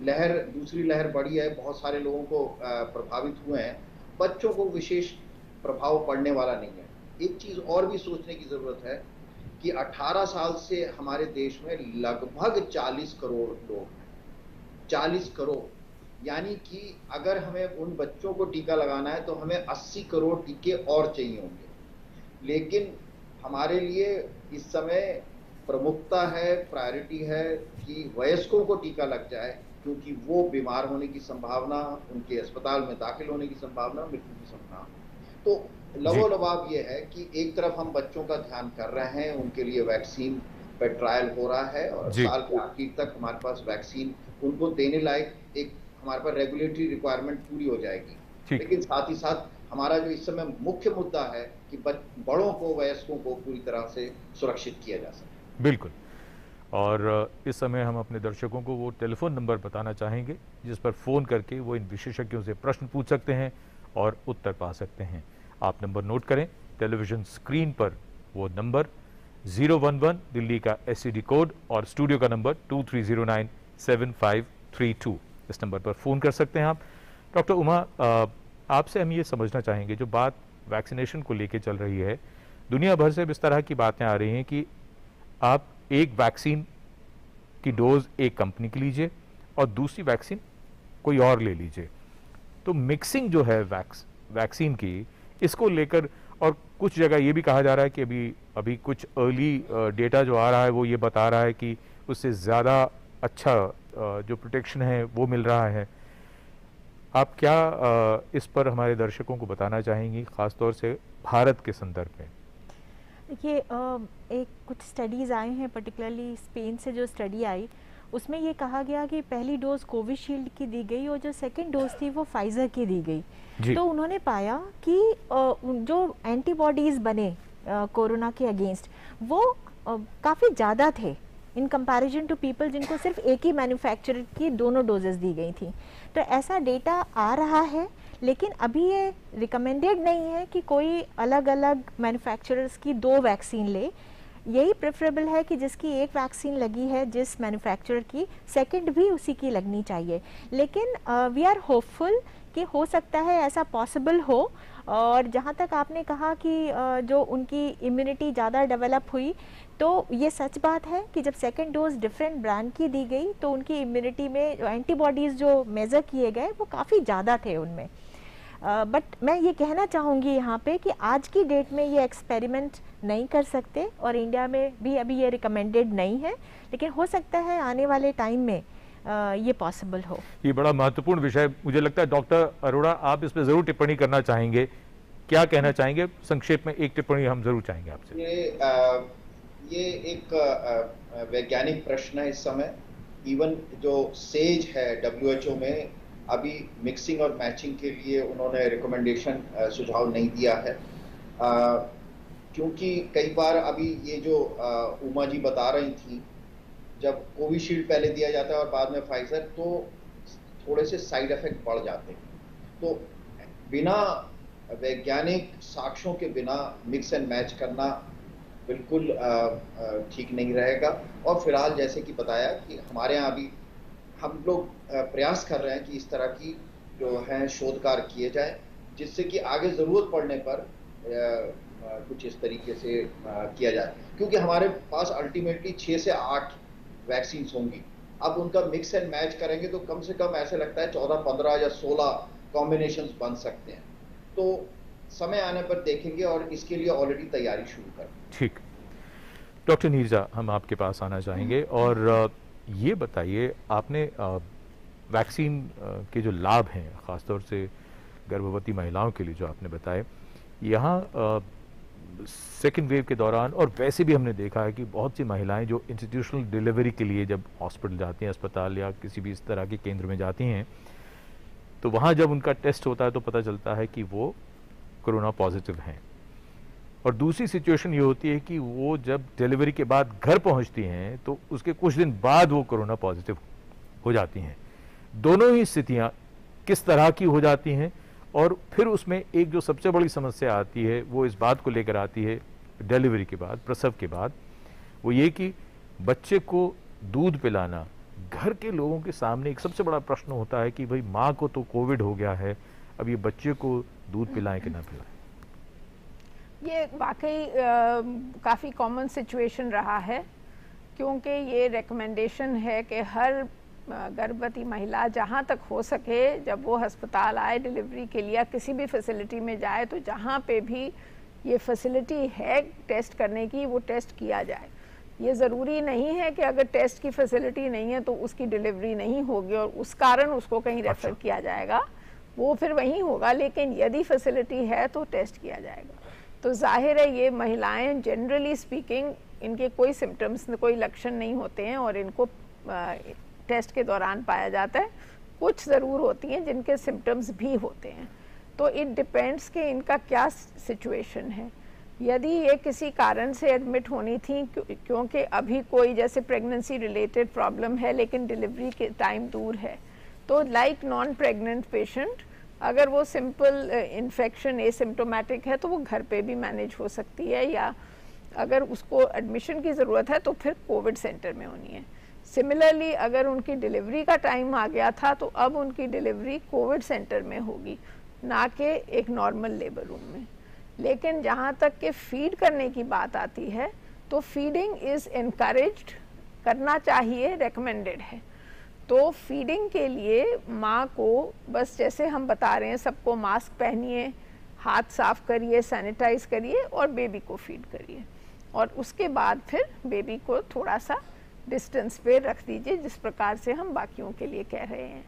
लहर, दूसरी लहर बढ़ी है, बहुत सारे लोगों को प्रभावित हुए हैं। बच्चों को विशेष प्रभाव पड़ने वाला नहीं है। एक चीज़ और भी सोचने की ज़रूरत है कि 18 साल से हमारे देश में लगभग 40 करोड़ लोग हैं। 40 करोड़। यानी कि अगर हमें उन बच्चों को टीका लगाना है तो हमें 80 करोड़ टीके और चाहिए होंगे। लेकिन हमारे लिए इस समय प्रमुखता है, प्रायोरिटी है कि वयस्कों को टीका लग जाए। क्योंकि वो बीमार होने की संभावना उनके अस्पताल में दाखिल होने की संभावना मृत्यु की संभावना। तो लवो लबाब ये है कि एक तरफ़ हम बच्चों का ध्यान कर रहे हैं उनके लिए वैक्सीन पर ट्रायल हो रहा है और साल के आखिर तक हमारे पास वैक्सीन उनको देने लायक एक हमारे पास रेगुलेटरी रिक्वायरमेंट पूरी हो जाएगी। लेकिन साथ ही साथ हमारा जो इस समय मुख्य मुद्दा है कि बड़ों को वयस्कों को पूरी तरह से सुरक्षित किया जा सके। बिल्कुल। और इस समय हम अपने दर्शकों को वो टेलीफोन नंबर बताना चाहेंगे, जिस पर फ़ोन करके वो इन विशेषज्ञों से प्रश्न पूछ सकते हैं और उत्तर पा सकते हैं। आप नंबर नोट करें, टेलीविज़न स्क्रीन पर वो नंबर 011 दिल्ली का एस कोड और स्टूडियो का number two three zero nine seven five three two. इस नंबर पर फ़ोन कर सकते हैं आप। डॉक्टर उमा आपसे हम ये समझना चाहेंगे, जो बात वैक्सीनेशन को लेके चल रही है, दुनिया भर से अब इस तरह की बातें आ रही हैं कि आप एक वैक्सीन की डोज एक कंपनी की लीजिए और दूसरी वैक्सीन कोई और ले लीजिए। तो मिक्सिंग जो है वैक्स वैक्सीन की, इसको लेकर और कुछ जगह ये भी कहा जा रहा है कि अभी अभी कुछ अर्ली डेटा जो आ रहा है वो ये बता रहा है कि उससे ज़्यादा अच्छा जो प्रोटेक्शन है वो मिल रहा है। आप क्या इस पर हमारे दर्शकों को बताना चाहेंगी, ख़ासतौर से भारत के संदर्भ में? देखिए एक कुछ स्टडीज़ आए हैं पर्टिकुलरली स्पेन से जो स्टडी आई उसमें ये कहा गया कि पहली डोज कोविशील्ड की दी गई और जो सेकेंड डोज थी वो फाइज़र की दी गई। तो उन्होंने पाया कि जो एंटीबॉडीज़ बने कोरोना के अगेंस्ट वो काफ़ी ज़्यादा थे। इन कंपैरिजन टू पीपल जिनको सिर्फ़ एक ही मैन्युफैक्चरर की दोनों डोजेस दी गई थी। तो ऐसा डेटा आ रहा है लेकिन अभी ये रिकमेंडेड नहीं है कि कोई अलग अलग मैन्युफैक्चरर्स की दो वैक्सीन ले। यही प्रेफरेबल है कि जिसकी एक वैक्सीन लगी है जिस मैन्युफैक्चरर की सेकंड भी उसी की लगनी चाहिए। लेकिन वी आर होपफुल कि हो सकता है ऐसा पॉसिबल हो। और जहाँ तक आपने कहा कि uh, जो उनकी इम्यूनिटी ज़्यादा डेवलप हुई तो ये सच बात है कि जब सेकेंड डोज डिफरेंट ब्रांड की दी गई तो उनकी इम्यूनिटी में एंटीबॉडीज़ जो मेज़र किए गए वो काफ़ी ज़्यादा थे उनमें। बट uh, मैं ये कहना चाहूँगी यहाँ पे कि आज की डेट में ये एक्सपेरिमेंट नहीं कर सकते और इंडिया में भी अभी ये रिकमेंडेड नहीं है लेकिन हो सकता है आने वाले टाइम में आ, ये पॉसिबल हो। ये बड़ा महत्वपूर्ण विषय मुझे लगता है डॉक्टर अरोड़ा आप इस पर ज़रूर टिप्पणी करना चाहेंगे। क्या कहना चाहेंगे? संक्षेप में एक टिप्पणी हम ज़रूर चाहेंगे आपसे। ये आ, ये एक वैज्ञानिक प्रश्न है इस समय। इवन जो सेज है डब्ल्यू में अभी मिक्सिंग और मैचिंग के लिए उन्होंने रिकमेंडेशन सुझाव नहीं दिया है। क्योंकि कई बार अभी ये जो उमा जी बता रही थी, जब कोविशील्ड पहले दिया जाता है और बाद में फाइजर तो थोड़े से साइड इफ़ेक्ट बढ़ जाते हैं। तो बिना वैज्ञानिक साक्ष्यों के बिना मिक्स एंड मैच करना बिल्कुल ठीक नहीं रहेगा। और फ़िलहाल जैसे कि बताया कि हमारे यहाँ अभी हम लोग प्रयास कर रहे हैं कि इस तरह की जो है शोध कार्य किए जाए जिससे कि आगे ज़रूरत पड़ने पर कुछ इस तरीके से किया जाए। क्योंकि हमारे पास अल्टीमेटली छः से आठ वैक्सीन होंगी। अब उनका मिक्स एंड मैच करेंगे तो कम से कम ऐसे लगता है चौदह पंद्रह या सोलह कॉम्बिनेशन बन सकते हैं। तो समय आने पर देखेंगे और इसके लिए ऑलरेडी तैयारी शुरू कर। ठीक। डॉक्टर नीरजा हम आपके पास आना चाहेंगे और ये बताइए आपने वैक्सीन के जो लाभ हैं, ख़ासतौर से गर्भवती महिलाओं के लिए जो आपने बताए, यहाँ सेकेंड वेव के दौरान और वैसे भी हमने देखा है कि बहुत सी महिलाएँ जो इंस्टीट्यूशनल डिलीवरी के लिए जब हॉस्पिटल जाती हैं, अस्पताल या किसी भी इस तरह के केंद्र में जाती हैं तो वहाँ जब उनका टेस्ट होता है तो पता चलता है कि वो कोरोना पॉजिटिव हैं। और दूसरी सिचुएशन ये होती है कि वो जब डिलीवरी के बाद घर पहुँचती हैं तो उसके कुछ दिन बाद वो कोरोना पॉजिटिव हो जाती हैं। दोनों ही स्थितियाँ किस तरह की हो जाती हैं और फिर उसमें एक जो सबसे बड़ी समस्या आती है, वो इस बात को लेकर आती है डिलीवरी के बाद, प्रसव के बाद, वो ये कि बच्चे को दूध पिलाना, घर के लोगों के सामने एक सबसे बड़ा प्रश्न होता है कि भाई माँ को तो कोविड हो गया है, अब ये बच्चे को दूध पिलाएँ कि ना पिलाएँ? ये वाकई काफ़ी कॉमन सिचुएशन रहा है, क्योंकि ये रिकमेंडेशन है कि हर गर्भवती महिला जहाँ तक हो सके जब वो अस्पताल आए डिलीवरी के लिए किसी भी फैसिलिटी में जाए तो जहाँ पे भी ये फैसिलिटी है टेस्ट करने की वो टेस्ट किया जाए। ये ज़रूरी नहीं है कि अगर टेस्ट की फैसिलिटी नहीं है तो उसकी डिलीवरी नहीं होगी और उस कारण उसको कहीं रेफ़र अच्छा। किया जाएगा। वो फिर वहीं होगा लेकिन यदि फैसिलिटी है तो टेस्ट किया जाएगा। तो ज़ाहिर है ये महिलाएँ जनरली स्पीकिंग इनके कोई सिम्टम्स कोई लक्षण नहीं होते हैं और इनको टेस्ट के दौरान पाया जाता है। कुछ ज़रूर होती हैं जिनके सिम्टम्स भी होते हैं। तो इट डिपेंड्स कि इनका क्या सिचुएशन है। यदि ये किसी कारण से एडमिट होनी थी क्योंकि अभी कोई जैसे प्रेगनेंसी रिलेटेड प्रॉब्लम है, लेकिन डिलीवरी के टाइम दूर है। तो लाइक नॉन प्रेग्नेंट पेशेंट अगर वो सिंपल इन्फेक्शन एसिम्टोमेटिक है तो वो घर पे भी मैनेज हो सकती है, या अगर उसको एडमिशन की ज़रूरत है तो फिर कोविड सेंटर में होनी है। सिमिलरली अगर उनकी डिलीवरी का टाइम आ गया था तो अब उनकी डिलीवरी कोविड सेंटर में होगी, ना कि एक नॉर्मल लेबर रूम में। लेकिन जहाँ तक के फ़ीड करने की बात आती है तो फीडिंग इज़ इनक्रेज करना चाहिए रिकमेंडेड है। तो फीडिंग के लिए माँ को, बस जैसे हम बता रहे हैं, सबको मास्क पहनिए, हाथ साफ़ करिए सैनिटाइज करिए और बेबी को फ़ीड करिए। और उसके बाद फिर बेबी को थोड़ा सा डिस्टेंस पे रख दीजिए जिस प्रकार से हम बाकियों के लिए कह रहे हैं।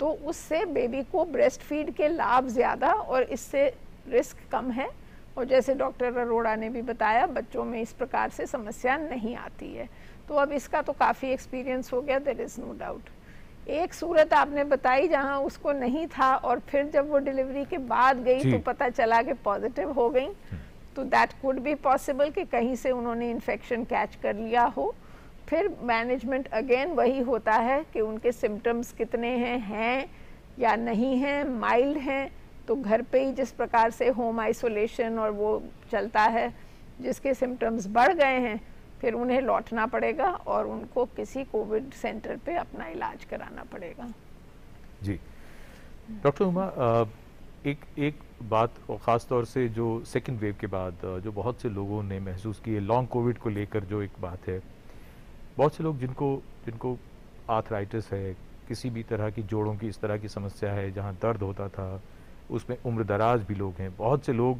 तो उससे बेबी को ब्रेस्ट फ़ीड के लाभ ज़्यादा और इससे रिस्क कम है। और जैसे डॉक्टर अरोड़ा ने भी बताया बच्चों में इस प्रकार से समस्या नहीं आती है। तो अब इसका तो काफ़ी एक्सपीरियंस हो गया देर इज़ नो डाउट एक सूरत आपने बताई जहाँ उसको नहीं था और फिर जब वो डिलीवरी के बाद गई तो पता चला कि पॉजिटिव हो गई। हम्म। तो दैट कुड बी पॉसिबल कि कहीं से उन्होंने इन्फेक्शन कैच कर लिया हो। फिर मैनेजमेंट अगेन वही होता है कि उनके सिम्टम्स कितने हैं हैं या नहीं हैं माइल्ड हैं तो घर पे ही जिस प्रकार से होम आइसोलेशन और वो चलता है, जिसके सिम्टम्स बढ़ गए हैं, फिर उन्हें लौटना पड़ेगा और उनको किसी कोविड सेंटर पे अपना इलाज कराना पड़ेगा। जी। डॉक्टर उमा एक एक बात और ख़ास तौर से जो सेकेंड वेव के बाद जो बहुत से लोगों ने महसूस की है लॉन्ग कोविड को लेकर जो एक बात है बहुत से लोग जिनको जिनको आर्थराइटिस है किसी भी तरह की जोड़ों की इस तरह की समस्या है जहाँ दर्द होता था उसमें उम्र दराज भी लोग हैं। बहुत से लोग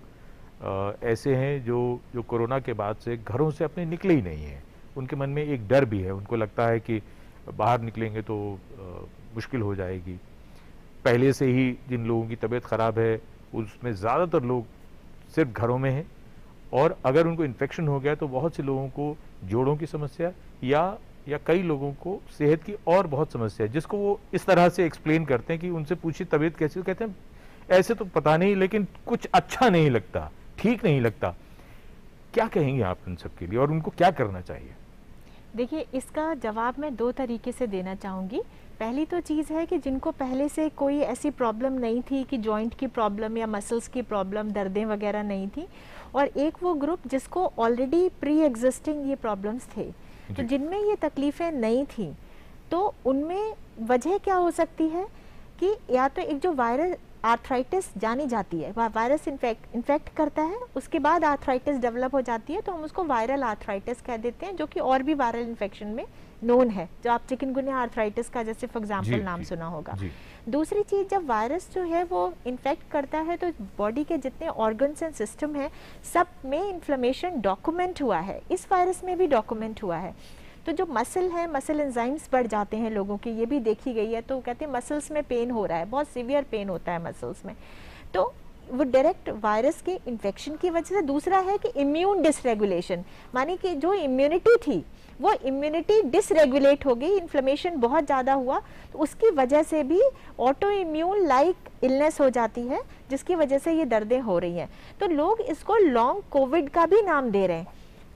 आ, ऐसे हैं जो जो कोरोना के बाद से घरों से अपने निकले ही नहीं हैं। उनके मन में एक डर भी है। उनको लगता है कि बाहर निकलेंगे तो आ, मुश्किल हो जाएगी। पहले से ही जिन लोगों की तबीयत ख़राब है उसमें ज़्यादातर लोग सिर्फ़ घरों में हैं। और अगर उनको इन्फेक्शन हो गया तो बहुत से लोगों को जोड़ों की समस्या या या कई लोगों को सेहत की और बहुत समस्या है, जिसको वो इस तरह से एक्सप्लेन करते हैं कि उनसे पूछी तबीयत कैसी तो कहते हैं, ऐसे तो पता नहीं, लेकिन कुछ अच्छा नहीं लगता, ठीक नहीं लगता। क्या कहेंगे आप उन सबके लिए और उनको क्या करना चाहिए? देखिए, इसका जवाब मैं दो तरीके से देना चाहूँगी। पहली तो चीज़ है कि जिनको पहले से कोई ऐसी प्रॉब्लम नहीं थी कि जॉइंट की प्रॉब्लम या मसल्स की प्रॉब्लम दर्दें वगैरह नहीं थी। और एक वो ग्रुप जिसको ऑलरेडी प्री एग्जिस्टिंग ये प्रॉब्लम्स थे। तो जिनमें ये तकलीफ़ें नहीं थी तो उनमें वजह क्या हो सकती है कि या तो एक जो वायरस आर्थराइटिस जानी जाती है वायरस इन्फेक्ट इन्फेक्ट करता है उसके बाद आर्थराइटिस डेवलप हो जाती है तो हम उसको वायरल आर्थराइटिस कह देते हैं जो कि और भी वायरल इन्फेक्शन में नोन है जो आप चिकनगुनिया आर्थराइटिस का जैसे फॉर एग्जांपल नाम जी, सुना होगा। दूसरी चीज़, जब वायरस जो है वो इन्फेक्ट करता है तो बॉडी के जितने ऑर्गन्स एंड सिस्टम हैं, सब में इन्फ्लेमेशन डॉक्यूमेंट हुआ है। इस वायरस में भी डॉक्यूमेंट हुआ है। तो जो मसल है मसल एंजाइम्स बढ़ जाते हैं लोगों की, ये भी देखी गई है तो कहते हैं मसल्स में पेन हो रहा है, बहुत सीवियर पेन होता है मसल्स में। तो वो डायरेक्ट वायरस के इन्फेक्शन की वजह से, दूसरा है कि इम्यून डिसरेगुलेशन मानी कि जो इम्यूनिटी थी वो इम्यूनिटी डिसरेगुलेट हो गई इन्फ्लेमेशन बहुत ज़्यादा हुआ तो उसकी वजह से भी ऑटो इम्यून लाइक इलनेस हो जाती है, जिसकी वजह से ये दर्दें हो रही हैं। तो लोग इसको लॉन्ग कोविड का भी नाम दे रहे हैं।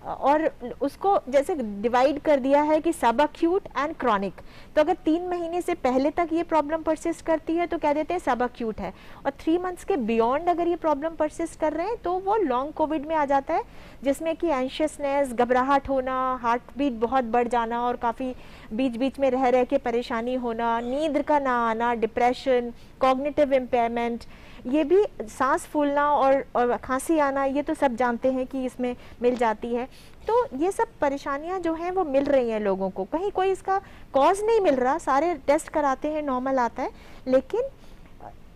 और उसको जैसे डिवाइड कर दिया है कि सब अक्यूट एंड क्रॉनिक तो अगर तीन महीने से पहले तक ये प्रॉब्लम परसिस्ट करती है तो कह देते हैं? सब अक्यूट है. और थ्री मंथ्स के बियॉन्ड अगर ये प्रॉब्लम परसिस्ट कर रहे हैं तो वो लॉन्ग कोविड में आ जाता है, जिसमें कि एंशियसनेस घबराहट होना हार्ट बीट बहुत बढ़ जाना और काफ़ी बीच बीच में रह रह के परेशानी होना, नींद का ना आना डिप्रेशन कॉग्निटिव इम्पेयरमेंट ये भी सांस फूलना और, और खांसी आना ये तो सब जानते हैं कि इसमें मिल जाती है। तो ये सब परेशानियाँ जो हैं वो मिल रही हैं लोगों को। कहीं कोई इसका कॉज नहीं मिल रहा सारे टेस्ट कराते हैं नॉर्मल आता है। लेकिन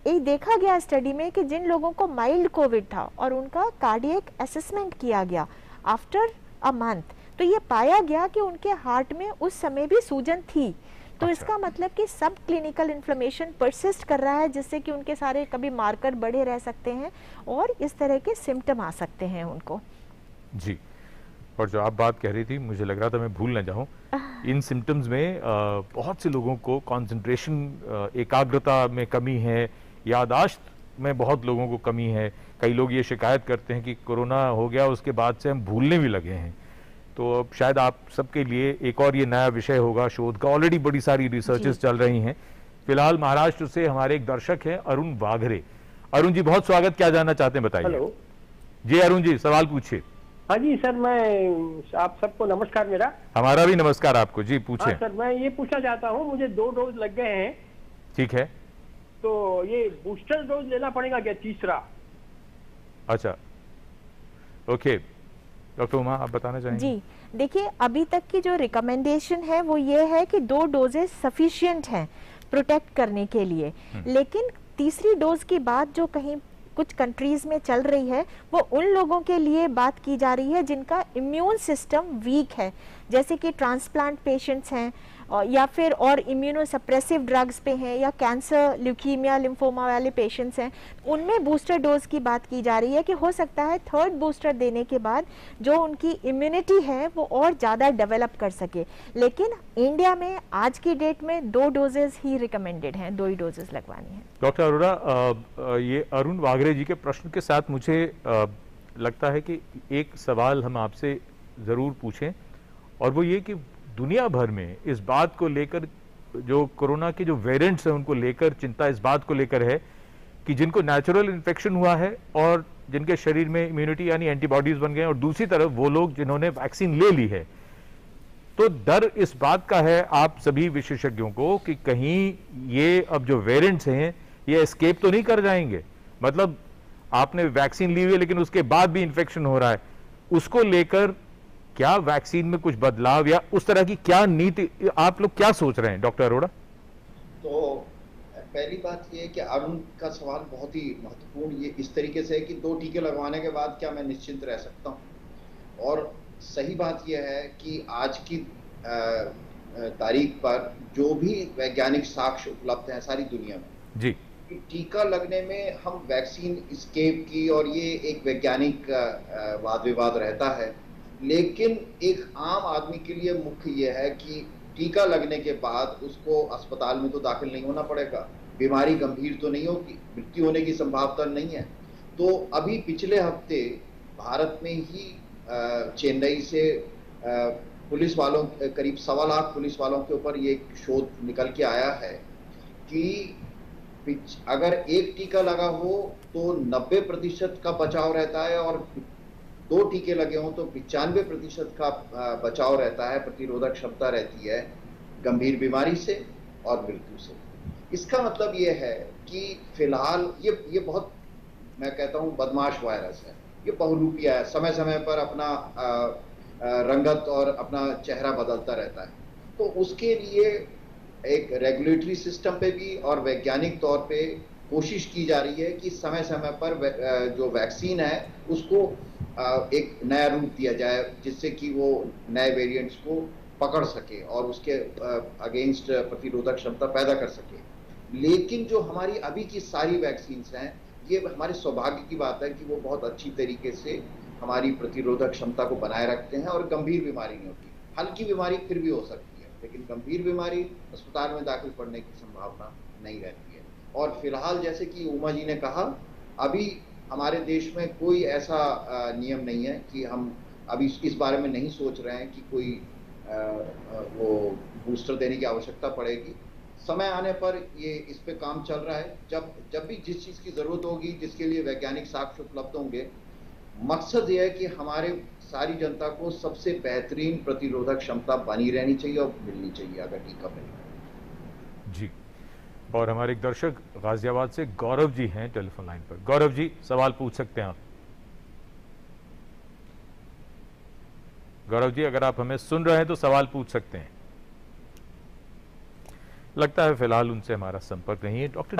ये देखा गया स्टडी में कि जिन लोगों को माइल्ड कोविड था और उनका कार्डियक असेसमेंट किया गया आफ्टर अ मंथ तो ये पाया गया कि उनके हार्ट में उस समय भी सूजन थी। तो अच्छा। इसका मतलब कि सब क्लिनिकल इन्फ्लेमेशन परसिस्ट कर रहा है जिससे कि उनके सारे कभी मार्कर बढ़े रह सकते हैं और इस तरह के सिम्टम आ सकते हैं उनको। जी। और जो आप बात कह रही थी मुझे लग रहा था मैं भूल ना जाऊँ। इन सिम्टम्स में बहुत से लोगों को कंसंट्रेशन एकाग्रता में कमी है यादाश्त में बहुत लोगों को कमी है। कई लोग ये शिकायत करते हैं कि कोरोना हो गया उसके बाद से हम भूलने भी लगे हैं। तो अब शायद आप सबके लिए एक और ये नया विषय होगा शोध का। ऑलरेडी बड़ी सारी रिसर्चेस चल रही हैं। फ़िलहाल महाराष्ट्र से हमारे एक दर्शक हैं अरुण वाघरे। अरुण जी बहुत स्वागत। क्या जानना चाहते हैं बताइए। जी अरुण जी सवाल पूछिए। हाँ जी सर मैं आप सबको नमस्कार मेरा। हमारा भी नमस्कार आपको। जी पूछे हाँ सर मैं ये पूछना चाहता हूँ मुझे दो डोज लग गए हैं। ठीक है। तो ये बूस्टर डोज लेना पड़ेगा क्या तीसरा? अच्छा। ओके। डॉक्टर उमा आप बताना चाहेंगे? जी देखिए अभी तक की जो रिकमेंडेशन है वो ये है कि दो डोजेस सफिशियंट हैं प्रोटेक्ट करने के लिए। हम्म। लेकिन तीसरी डोज की बात जो कहीं कुछ कंट्रीज़ में चल रही है वो उन लोगों के लिए बात की जा रही है जिनका इम्यून सिस्टम वीक है। जैसे कि ट्रांसप्लांट पेशेंट्स हैं या फिर और इम्यूनोसप्रेसिव ड्रग्स पे हैं या कैंसर ल्यूकीमिया लिम्फोमा वाले पेशेंट्स हैं उनमें बूस्टर डोज की बात की जा रही है कि हो सकता है थर्ड बूस्टर देने के बाद जो उनकी इम्यूनिटी है वो और ज़्यादा डेवलप कर सके। लेकिन इंडिया में आज की डेट में दो डोजेज ही रिकमेंडेड हैं दो ही डोजेज लगवानी है। डॉक्टर अरोड़ा ये अरुण वागरे जी के प्रश्न के साथ मुझे आ, लगता है कि एक सवाल हम आपसे ज़रूर पूछें और वो ये कि दुनिया भर में इस बात को लेकर, जो कोरोना के जो वेरिएंट्स हैं, उनको लेकर चिंता इस बात को लेकर है कि जिनको नेचुरल इन्फेक्शन हुआ है और जिनके शरीर में इम्यूनिटी यानी एंटीबॉडीज बन गए और दूसरी तरफ़ वो लोग जिन्होंने वैक्सीन ले ली है। तो डर इस बात का है आप सभी विशेषज्ञों को कि कहीं ये अब जो वेरिएंट्स हैं, ये एस्केप तो नहीं कर जाएँगे। मतलब आपने वैक्सीन ली हुई है, लेकिन उसके बाद भी इन्फेक्शन हो रहा है। उसको लेकर क्या वैक्सीन में कुछ बदलाव या उस तरह की क्या नीति आप लोग क्या सोच रहे हैं डॉक्टर अरोड़ा तो पहली बात ये है कि अरुण का सवाल बहुत ही महत्वपूर्ण ये इस तरीके से है कि दो टीके लगवाने के बाद क्या मैं निश्चिंत रह सकता हूँ? और सही बात यह है कि आज की तारीख पर जो भी वैज्ञानिक साक्ष्य उपलब्ध हैं सारी दुनिया में जी। टीका लगने में हम वैक्सीन स्केप की और ये एक वैज्ञानिक वाद विवाद रहता है। लेकिन एक आम आदमी के लिए मुख्य यह है कि टीका लगने के बाद उसको अस्पताल में तो दाखिल नहीं होना पड़ेगा। बीमारी गंभीर तो नहीं होगी, मृत्यु होने की संभावना नहीं है। तो अभी पिछले हफ़्ते भारत में ही चेन्नई से पुलिस वालों, करीब सवा लाख पुलिस वालों के ऊपर ये शोध निकल के आया है कि अगर एक टीका लगा हो तो 90 प्रतिशत का बचाव रहता है और दो टीके लगे हों तो पिचानवे प्रतिशत का बचाव रहता है, प्रतिरोधक क्षमता रहती है, गंभीर बीमारी से और मृत्यु से। इसका मतलब ये है कि फ़िलहाल ये ये बहुत, मैं कहता हूँ, बदमाश वायरस है। ये बहुरूपिया है। समय समय पर अपना रंगत और अपना चेहरा बदलता रहता है। तो उसके लिए एक रेगुलेटरी सिस्टम पे भी और वैज्ञानिक तौर पे कोशिश की जा रही है कि समय समय पर जो वैक्सीन है, उसको एक नया रूप दिया जाए जिससे कि वो नए वेरिएंट्स को पकड़ सके और उसके अगेंस्ट प्रतिरोधक क्षमता पैदा कर सके। लेकिन जो हमारी अभी की सारी वैक्सीन हैं, ये हमारे सौभाग्य की बात है कि वो बहुत अच्छी तरीके से हमारी प्रतिरोधक क्षमता को बनाए रखते हैं और गंभीर बीमारी नहीं होती। हल्की बीमारी फिर भी हो सकती है, लेकिन गंभीर बीमारी अस्पताल में दाखिल पड़ने की संभावना नहीं रहती है। और फ़िलहाल जैसे कि उमा जी ने कहा, अभी हमारे देश में कोई ऐसा नियम नहीं है कि हम अभी इस बारे में नहीं सोच रहे हैं कि कोई वो बूस्टर देने की आवश्यकता पड़ेगी। समय आने पर ये इस पे काम चल रहा है। जब जब भी जिस चीज़ की ज़रूरत होगी, जिसके लिए वैज्ञानिक साक्ष्य उपलब्ध होंगे, मकसद ये है कि हमारे सारी जनता को सबसे बेहतरीन प्रतिरोधक क्षमता बनी रहनी चाहिए और मिलनी चाहिए, अगर टीका मिले जी। और हमारे एक दर्शक गाजियाबाद से गौरव जी हैं टेलीफोन लाइन पर। गौरव जी सवाल पूछ सकते हैं आप। गौरव जी अगर आप हमें सुन रहे हैं तो सवाल पूछ सकते हैं। लगता है फ़िलहाल उनसे हमारा संपर्क नहीं है। डॉक्टर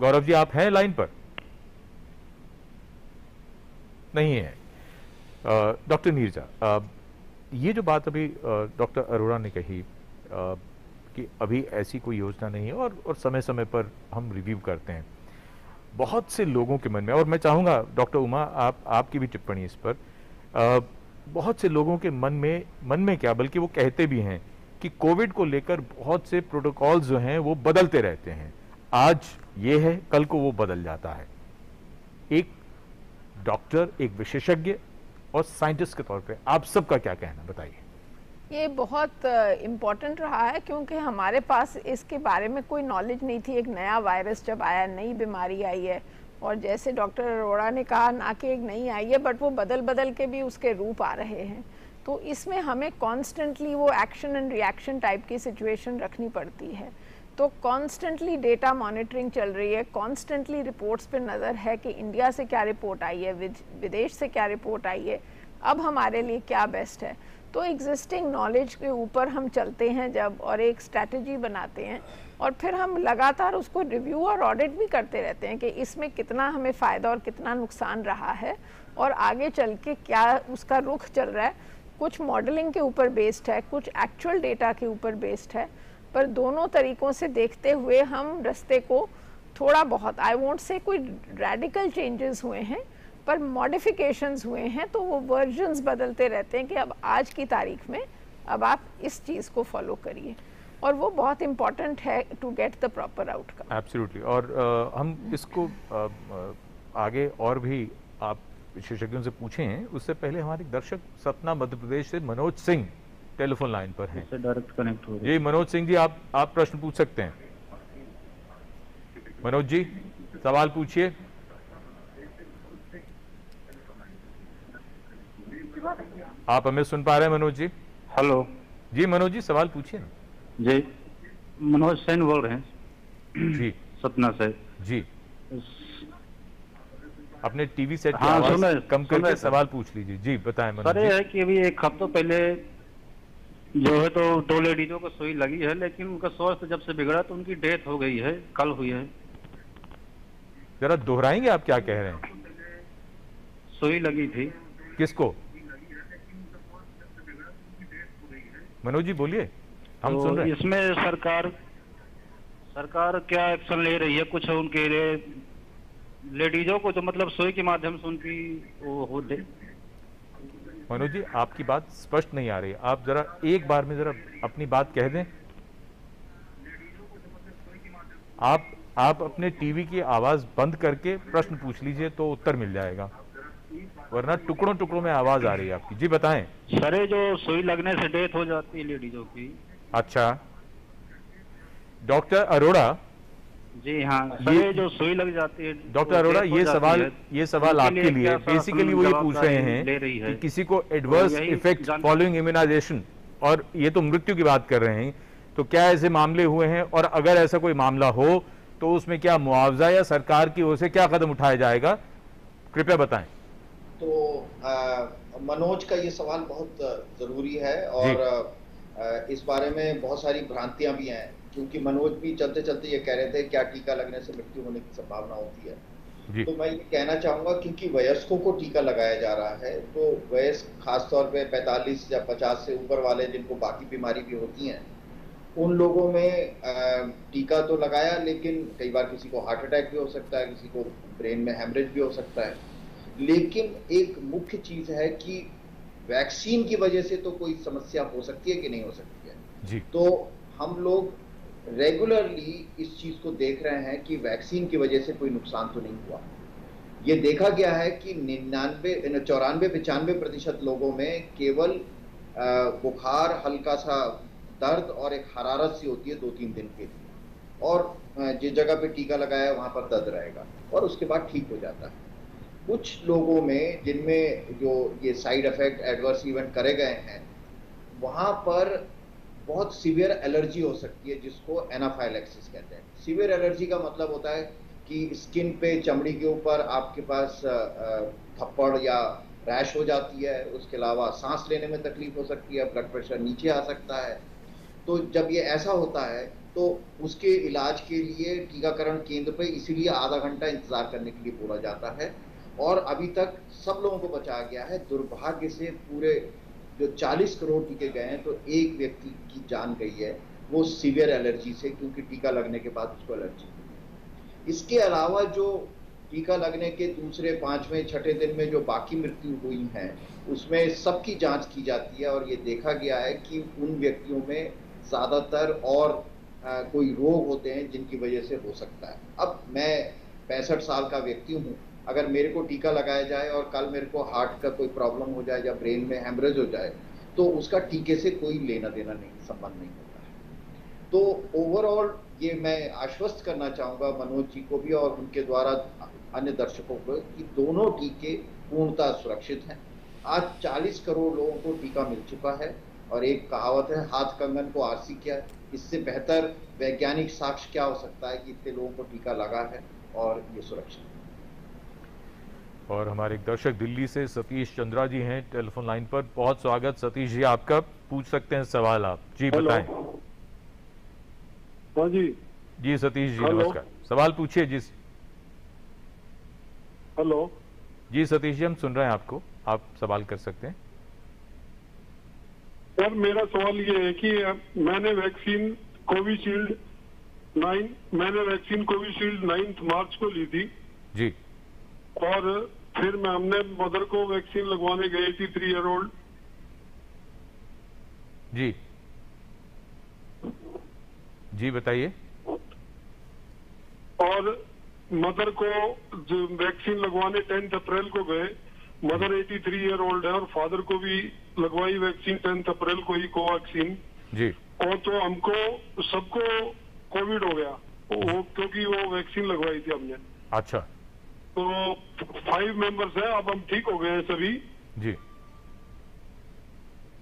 गौरव जी आप हैं लाइन पर? नहीं है। डॉक्टर नीरजा ये जो बात अभी डॉक्टर अरोड़ा ने कही कि अभी ऐसी कोई योजना नहीं है और और समय समय पर हम रिव्यू करते हैं। बहुत से लोगों के मन में और मैं चाहूँगा डॉक्टर उमा आप आपकी भी टिप्पणी इस पर। आ, बहुत से लोगों के मन में मन में क्या बल्कि वो कहते भी हैं कि कोविड को लेकर बहुत से प्रोटोकॉल जो हैं वो बदलते रहते हैं। आज ये है कल को वो बदल जाता है। एक डॉक्टर एक विशेषज्ञ और साइंटिस्ट के तौर पे आप सबका क्या कहना बताइए। ये बहुत इंपॉर्टेंट रहा है क्योंकि हमारे पास इसके बारे में कोई नॉलेज नहीं थी। एक नया वायरस जब आया, नई बीमारी आई है, और जैसे डॉक्टर अरोड़ा ने कहा, ना कि एक नई आई है बट वो बदल बदल के भी उसके रूप आ रहे हैं। तो इसमें हमें कॉन्स्टेंटली वो एक्शन एंड रिएक्शन टाइप की सिचुएशन रखनी पड़ती है। तो कॉन्स्टेंटली डेटा मॉनिटरिंग चल रही है। कॉन्स्टेंटली रिपोर्ट्स पे नज़र है कि इंडिया से क्या रिपोर्ट आई है विदेश से क्या रिपोर्ट आई है। अब हमारे लिए क्या बेस्ट है? तो एग्जिस्टिंग नॉलेज के ऊपर हम चलते हैं जब और एक स्ट्रैटेजी बनाते हैं और फिर हम लगातार उसको रिव्यू और ऑडिट भी करते रहते हैं कि इसमें कितना हमें फ़ायदा और कितना नुकसान रहा है और आगे चल के क्या उसका रुख चल रहा है। कुछ मॉडलिंग के ऊपर बेस्ड है, कुछ एक्चुअल डेटा के ऊपर बेस्ड है, पर दोनों तरीकों से देखते हुए हम रस्ते को थोड़ा बहुत आई वोंट से कोई रेडिकल चेंजेस हुए हैं पर मॉडिफिकेशंस हुए हैं तो वो वर्जन्स बदलते रहते हैं कि अब आज की तारीख में अब आप इस चीज़ को फॉलो करिए। और वो बहुत इंपॉर्टेंट है to get the proper outcome absolutely और आ, हम इसको आ, आ, आगे और भी आप विशेषज्ञों से पूछे हैं उससे पहले हमारे दर्शक सतना मध्य प्रदेश से मनोज सिंह टेलीफोन लाइन पर हैं। डायरेक्ट कनेक्ट हो। जी मनोज सिंह जी आप आप प्रश्न पूछ सकते हैं। मनोज जी सवाल पूछिए। आप हमें सुन पा रहे हैं मनोज जी? हेलो। जी मनोज जी सवाल पूछिए ना। जी। मनोज सैन बोल रहे हैं। जी। सतना से। जी। अपने टीवी सेट हाँ, आवाज़ कम करके सवाल पूछ लीजिए। जी बताएँ मनोज सर है कि अभी एक हफ्तों पहले जो है तो दो लेडीजों को सुई लगी है लेकिन उनका स्वास्थ्य जब से बिगड़ा तो उनकी डेथ हो गई है कल हुई है। जरा दोहराएँगे आप क्या कह रहे हैं? सुई लगी थी। किसको? मनोज जी बोलिए। हम तो सुन रहे हैं। इसमें सरकार सरकार क्या एक्शन ले रही है? कुछ उनके लिए? लेडीजों को जो मतलब सुई के माध्यम से उनकी वो हो दे। मनोज जी आपकी बात स्पष्ट नहीं आ रही। आप जरा एक बार में जरा अपनी बात कह दें। आप आप अपने टीवी की आवाज़ बंद करके प्रश्न पूछ लीजिए तो उत्तर मिल जाएगा। वरना टुकड़ों टुकड़ों में आवाज़ आ रही है आपकी। जी बताएँ। सरे जो सुई लगने से डेथ हो जाती है लेडीजों की। अच्छा। डॉक्टर अरोड़ा। जी हाँ। सरे जो सुई लग जाती है डॉक्टर अरोड़ा ये सवाल ये सवाल आपके लिए बेसिकली वो ये पूछ हैं रही है? कि किसी को एडवर्स इफ़ेक्ट फॉलोइंग इम्यूनाइजेशन और ये तो मृत्यु की बात कर रहे हैं। तो क्या ऐसे मामले हुए हैं? और अगर ऐसा कोई मामला हो तो उसमें क्या मुआवजा या सरकार की ओर से क्या कदम उठाया जाएगा? कृपया बताएँ। तो आ, मनोज का ये सवाल बहुत ज़रूरी है और आ, इस बारे में बहुत सारी भ्रांतियाँ भी हैं क्योंकि मनोज भी चलते चलते ये कह रहे थे क्या टीका लगने से मृत्यु होने की संभावना होती है। तो मैं ये कहना चाहूँगा क्योंकि वयस्कों को टीका लगाया जा रहा है तो वयस्क खासतौर पे 45 या 50 से ऊपर वाले जिनको बाकी बीमारी भी होती हैं उन लोगों में टीका तो लगाया लेकिन कई बार किसी को हार्ट अटैक भी हो सकता है किसी को ब्रेन में हेमरेज भी हो सकता है। लेकिन एक मुख्य चीज़ है कि वैक्सीन की वजह से तो कोई समस्या हो सकती है कि नहीं हो सकती है? जी। तो हम लोग रेगुलरली इस चीज़ को देख रहे हैं कि वैक्सीन की वजह से कोई नुकसान तो नहीं हुआ। ये देखा गया है कि निन्यानवे चौरानवे पचानवे प्रतिशत लोगों में केवल बुखार हल्का सा दर्द और एक हरारत सी होती है दो तीन दिन के लिए। और जिस जगह पे टीका लगाया है वहाँ पर दर्द रहेगा और उसके बाद ठीक हो जाता है। कुछ लोगों में जिनमें जो ये साइड इफ़ेक्ट एडवर्स इवेंट करे गए हैं, वहाँ पर बहुत सीवियर एलर्जी हो सकती है, जिसको एनाफाइलेक्सिस कहते हैं। सीवियर एलर्जी का मतलब होता है कि स्किन पे चमड़ी के ऊपर आपके पास थप्पड़ या रैश हो जाती है, उसके अलावा सांस लेने में तकलीफ़ हो सकती है ब्लड प्रेशर नीचे आ सकता है। तो जब ये ऐसा होता है तो उसके इलाज के लिए टीकाकरण केंद्र पे इसीलिए आधा घंटा इंतज़ार करने के लिए बोला जाता है। और अभी तक सब लोगों को बचाया गया है। दुर्भाग्य से पूरे जो 40 करोड़ टीके गए हैं तो एक व्यक्ति की जान गई है वो सीवियर एलर्जी से क्योंकि टीका लगने के बाद उसको एलर्जी हुई इसके अलावा जो टीका लगने के दूसरे पाँचवें छठे दिन में जो बाकी मृत्यु हुई हैं उसमें सबकी जाँच की जाती है और ये देखा गया है कि उन व्यक्तियों में ज़्यादातर और आ, कोई रोग होते हैं जिनकी वजह से हो सकता है। अब मैं पैंसठ साल का व्यक्ति हूँ अगर मेरे को टीका लगाया जाए और कल मेरे को हार्ट का कोई प्रॉब्लम हो जाए या ब्रेन में हेमरेज हो जाए तो उसका टीके से कोई लेना देना नहीं, संबंध नहीं होता है। तो ओवरऑल ये मैं आश्वस्त करना चाहूँगा मनोज जी को भी और उनके द्वारा अन्य दर्शकों को कि दोनों टीके पूर्णतः सुरक्षित हैं। आज 40 करोड़ लोगों को टीका मिल चुका है और एक कहावत है, हाथ कंगन को आरसी क्या इससे बेहतर वैज्ञानिक साक्ष्य क्या हो सकता है कि इतने लोगों को टीका लगा है और ये सुरक्षित है। और हमारे एक दर्शक दिल्ली से सतीश चंद्रा जी हैं टेलीफोन लाइन पर। बहुत स्वागत सतीश जी आपका पूछ सकते हैं सवाल आप। जी बताएँ। हाँ जी। जी सतीश जी नमस्कार। सवाल पूछिए जी हेलो जी सतीश जी हम सुन रहे हैं आपको। आप सवाल कर सकते हैं। सर मेरा सवाल ये है कि मैंने वैक्सीन कोविशील्ड नाइन मैंने वैक्सीन कोविशील्ड नाइन्थ मार्च को ली थी। जी। और फिर मैं हमने मदर को वैक्सीन लगवाने गए थी थ्री ईयर ओल्ड जी। जी बताइए। और मदर को जो वैक्सीन लगवाने टेंथ अप्रैल को गए मदर 83 ईयर ओल्ड है और फादर को भी लगवाई वैक्सीन टेंथ अप्रैल को ही कोवैक्सीन। जी। और तो हमको सबको कोविड हो गया। वो क्योंकि वो वैक्सीन लगवाई थी हमने। अच्छा। तो फाइव मेंबर्स हैं अब हम ठीक हो गए हैं सभी। जी।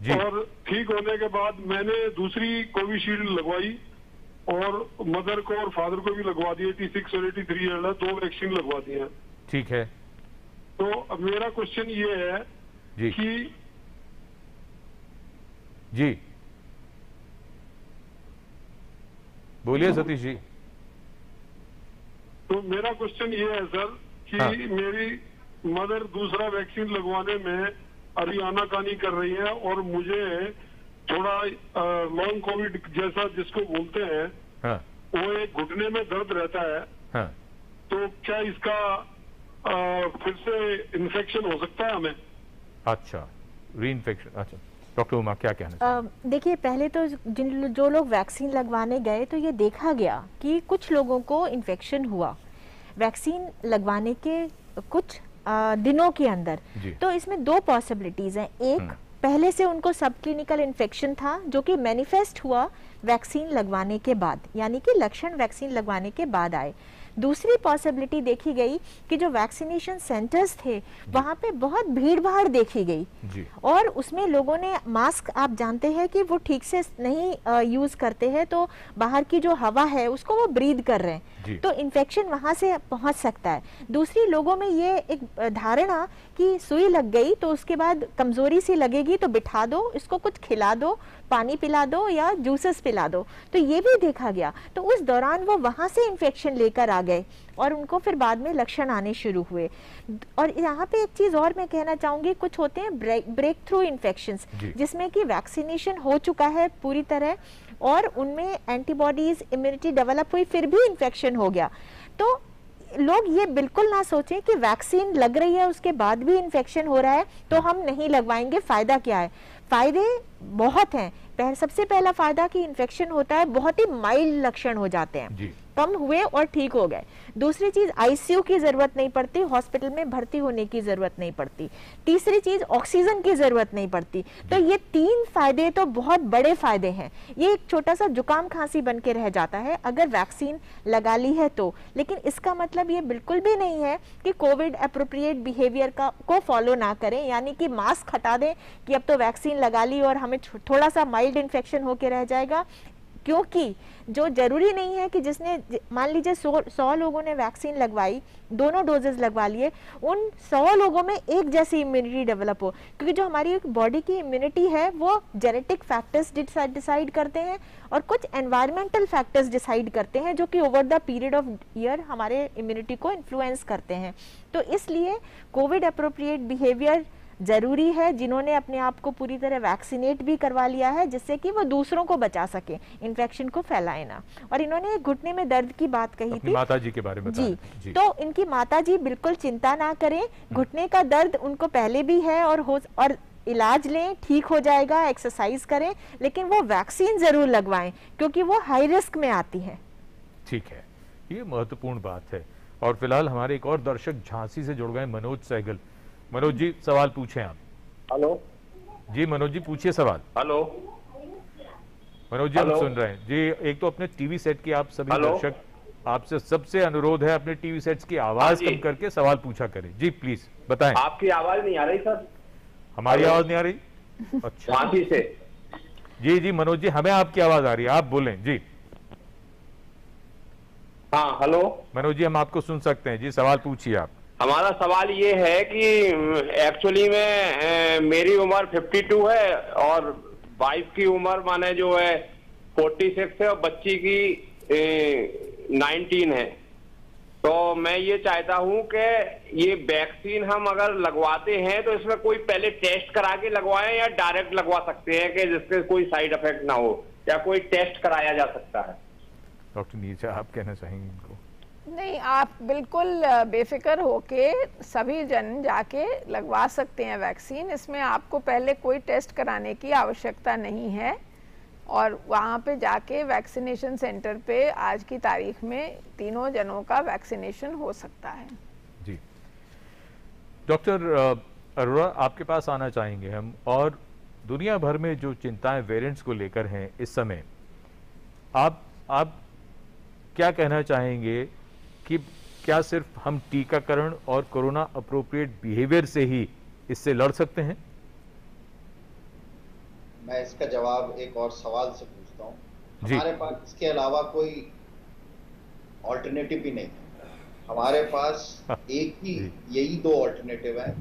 जी। और ठीक होने के बाद मैंने दूसरी कोविशील्ड लगवाई और मदर को और फादर को भी लगवा दी एटी सिक्स और एटी थ्री दो वैक्सीन लगवा दी है। ठीक है। तो अब मेरा क्वेश्चन ये है जी। कि जी। बोलिए सतीश जी। तो मेरा क्वेश्चन ये है सर कि हाँ। मेरी मदर दूसरा वैक्सीन लगवाने में अभी आनाकानी कर रही है और मुझे थोड़ा लॉन्ग कोविड जैसा जिसको बोलते हैं हाँ। वो एक घुटने में दर्द रहता है। हाँ। तो क्या इसका आ, फिर से इन्फेक्शन हो सकता है हमें? अच्छा री इन्फेक्शन अच्छा। डॉक्टर उमा क्या कहना देखिए पहले तो जिन जो लोग वैक्सीन लगवाने गए तो ये देखा गया कि कुछ लोगों को इन्फेक्शन हुआ। वैक्सीन लगवाने के कुछ अ, दिनों के अंदर। तो इसमें दो पॉसिबिलिटीज हैं। एक पहले से उनको सब क्लिनिकल इन्फेक्शन था जो कि मैनिफेस्ट हुआ वैक्सीन लगवाने के बाद यानी कि लक्षण वैक्सीन लगवाने के बाद आए। दूसरी पॉसिबिलिटी देखी गई कि जो वैक्सीनेशन सेंटर्स थे वहाँ पे बहुत भीड़ भाड़ देखी गई। और उसमें लोगों ने मास्क आप जानते हैं कि वो ठीक से नहीं यूज़ करते हैं तो बाहर की जो हवा है उसको वो ब्रीद कर रहे हैं। तो इन्फेक्शन वहाँ से पहुँच सकता है। दूसरी लोगों में ये एक धारणा कि सुई लग गई तो उसके बाद कमज़ोरी सी लगेगी तो बिठा दो इसको कुछ खिला दो पानी पिला दो या जूसेस पिला दो। तो ये भी देखा गया। तो उस दौरान वो वहाँ से इन्फेक्शन लेकर आ गए और उनको फिर बाद में लक्षण आने शुरू हुए। और यहाँ पे एक चीज़ और मैं कहना चाहूँगी कुछ होते हैं ब्रेक ब्रेक थ्रू इन्फेक्शन। जिसमें कि वैक्सीनेशन हो चुका है पूरी तरह। और उनमें एंटीबॉडीज इम्यूनिटी डेवलप हुई, फिर भी इन्फेक्शन हो गया। तो लोग ये बिल्कुल ना सोचें कि वैक्सीन लग रही है, उसके बाद भी इन्फेक्शन हो रहा है तो हम नहीं लगवाएँगे, फ़ायदा क्या है? फ़ायदे बहुत हैं। सबसे पहला फ़ायदा कि इन्फेक्शन होता है, बहुत ही माइल्ड लक्षण हो जाते हैं। कम हुए और ठीक हो गए। दूसरी चीज़ आईसीयू की ज़रूरत नहीं पड़ती हॉस्पिटल में भर्ती होने की ज़रूरत नहीं पड़ती। तीसरी चीज़ ऑक्सीजन की ज़रूरत नहीं पड़ती। तो ये तीन फ़ायदे तो बहुत बड़े फ़ायदे हैं। ये एक छोटा सा जुकाम खांसी बन के रह जाता है, अगर वैक्सीन लगा ली है तो। लेकिन इसका मतलब ये बिल्कुल भी नहीं है कि कोविड अप्रोप्रिएट बिहेवियर का, को फॉलो ना करें। यानी कि मास्क हटा दें कि अब तो वैक्सीन लगा ली और हमें थोड़ा सा माइल्ड इन्फेक्शन होकर रह जाएगा। क्योंकि जो ज़रूरी नहीं है कि जिसने मान लीजिए सौ सौ लोगों ने वैक्सीन लगवाई, दोनों डोजेज लगवा लिए, उन सौ लोगों में एक जैसी इम्यूनिटी डेवलप हो। क्योंकि जो हमारी बॉडी की इम्यूनिटी है, वो जेनेटिक फैक्टर्स डिसाइड करते हैं और कुछ एनवायरमेंटल फैक्टर्स डिसाइड करते हैं, जो कि over the period of year हमारे इम्यूनिटी को इन्फ्लुएंस करते हैं। तो इसलिए कोविड अप्रोप्रिएट बिहेवियर ज़रूरी है जिन्होंने अपने आप को पूरी तरह वैक्सीनेट भी करवा लिया है जिससे कि वो दूसरों को बचा सके इन्फेक्शन को फैलाए ना। और इन्होंने घुटने में दर्द की बात कही थी। माता जी के बारे में जी। जी। तो इनकी माता जी बिल्कुल चिंता ना करें घुटने का दर्द उनको पहले भी है और हो और इलाज लें ठीक हो जाएगा एक्सरसाइज करें लेकिन वो वैक्सीन ज़रूर लगवाएँ क्योंकि वो हाई रिस्क में आती है। ठीक है। ये महत्वपूर्ण बात है। और फ़िलहाल हमारे एक और दर्शक झांसी से जुड़ गए मनोज सहगल। मनोज जी सवाल पूछे आप। हेलो। जी मनोज जी पूछिए सवाल। हेलो। मनोज जी हम सुन रहे हैं। जी एक तो अपने टीवी सेट की आप सभी दर्शक आपसे सबसे अनुरोध है अपने टीवी सेट्स की आवाज़ हाँ कम करके सवाल पूछा करें। जी प्लीज़ बताएँ। आपकी आवाज़ नहीं आ रही सर। हमारी आवाज़ नहीं आ रही? अच्छा। से। जी जी मनोज जी हमें आपकी आवाज़ आ रही है। आप बोलें। जी। हाँ हेलो। मनोज जी हम आपको सुन सकते हैं। जी सवाल पूछिए आप। हमारा सवाल ये है कि एक्चुअली में मेरी उम्र 52 है और वाइफ की उम्र माने जो है 46 है और बच्ची की 19 है। तो मैं ये चाहता हूँ कि ये वैक्सीन हम अगर लगवाते हैं तो इसमें कोई पहले टेस्ट करा के लगवाएँ या डायरेक्ट लगवा सकते हैं कि जिसके कोई साइड इफ़ेक्ट ना हो या कोई टेस्ट कराया जा सकता है। डॉक्टर नीचा आप कहना चाहेंगे? नहीं, आप बिल्कुल बेफिक्र होके सभी जन जाके लगवा सकते हैं वैक्सीन। इसमें आपको पहले कोई टेस्ट कराने की आवश्यकता नहीं है और वहाँ पे जाके वैक्सीनेशन सेंटर पे आज की तारीख में तीनों जनों का वैक्सीनेशन हो सकता है। जी। डॉक्टर अरोड़ा, आपके पास आना चाहेंगे हम और दुनिया भर में जो चिंताएँ वेरिएंट्स को लेकर हैं इस समय, आप आप क्या कहना चाहेंगे कि क्या सिर्फ़ हम टीकाकरण और कोरोना अप्रोप्रिएट बिहेवियर से ही इससे लड़ सकते हैं? मैं इसका जवाब एक और सवाल से पूछता हूँ। हमारे पास इसके अलावा कोई ऑल्टरनेटिव भी नहीं है। हमारे पास एक ही यही दो ऑल्टरनेटिव है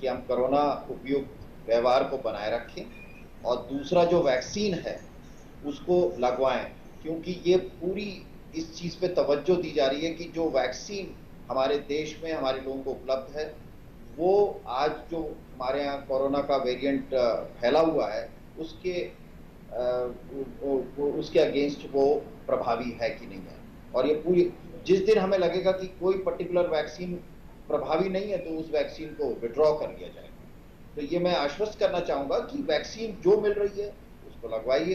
कि हम कोरोना उपयुक्त व्यवहार को बनाए रखें और दूसरा जो वैक्सीन है उसको लगवाएँ क्योंकि ये पूरी इस चीज़ पे तवज्जो दी जा रही है कि जो वैक्सीन हमारे देश में हमारे लोगों को उपलब्ध है, वो आज जो हमारे यहाँ कोरोना का वेरिएंट फैला हुआ है, उसके वो- उसके अगेंस्ट वो प्रभावी है कि नहीं है। और ये पूरी, जिस दिन हमें लगेगा कि कोई पर्टिकुलर वैक्सीन प्रभावी नहीं है तो उस वैक्सीन को विड्रॉ कर लिया जाएगा। तो ये मैं आश्वस्त करना चाहूँगा कि वैक्सीन जो मिल रही है, उसको लगवाइए,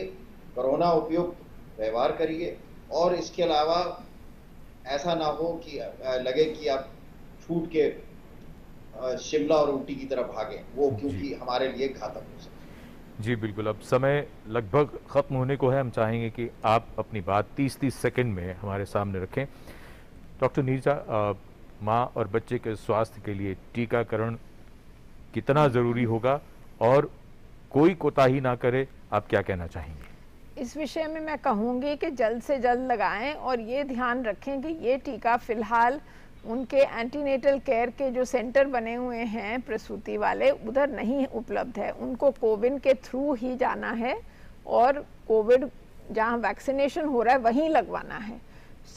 कोरोना उपयुक्त व्यवहार करिए और इसके अलावा ऐसा ना हो कि लगे कि आप छूट के शिमला और ऊटी की तरफ़ भागें। वो क्योंकि हमारे लिए घातक हो सकता जी बिल्कुल। अब समय लगभग ख़त्म होने को है। हम चाहेंगे कि आप अपनी बात 30-30 सेकंड में हमारे सामने रखें। डॉक्टर नीरजा माँ और बच्चे के स्वास्थ्य के लिए टीकाकरण कितना ज़रूरी होगा? और कोई कोताही ना करे आप क्या कहना चाहेंगे? इस विषय में मैं कहूँगी कि जल्द से जल्द लगाएँ और ये ध्यान रखें कि ये टीका फ़िलहाल उनके एंटीनेटल केयर के जो सेंटर बने हुए हैं प्रसूति वाले, उधर नहीं उपलब्ध है। उनको कोविन के थ्रू ही जाना है और कोविड जहाँ वैक्सीनेशन हो रहा है, वहीं लगवाना है।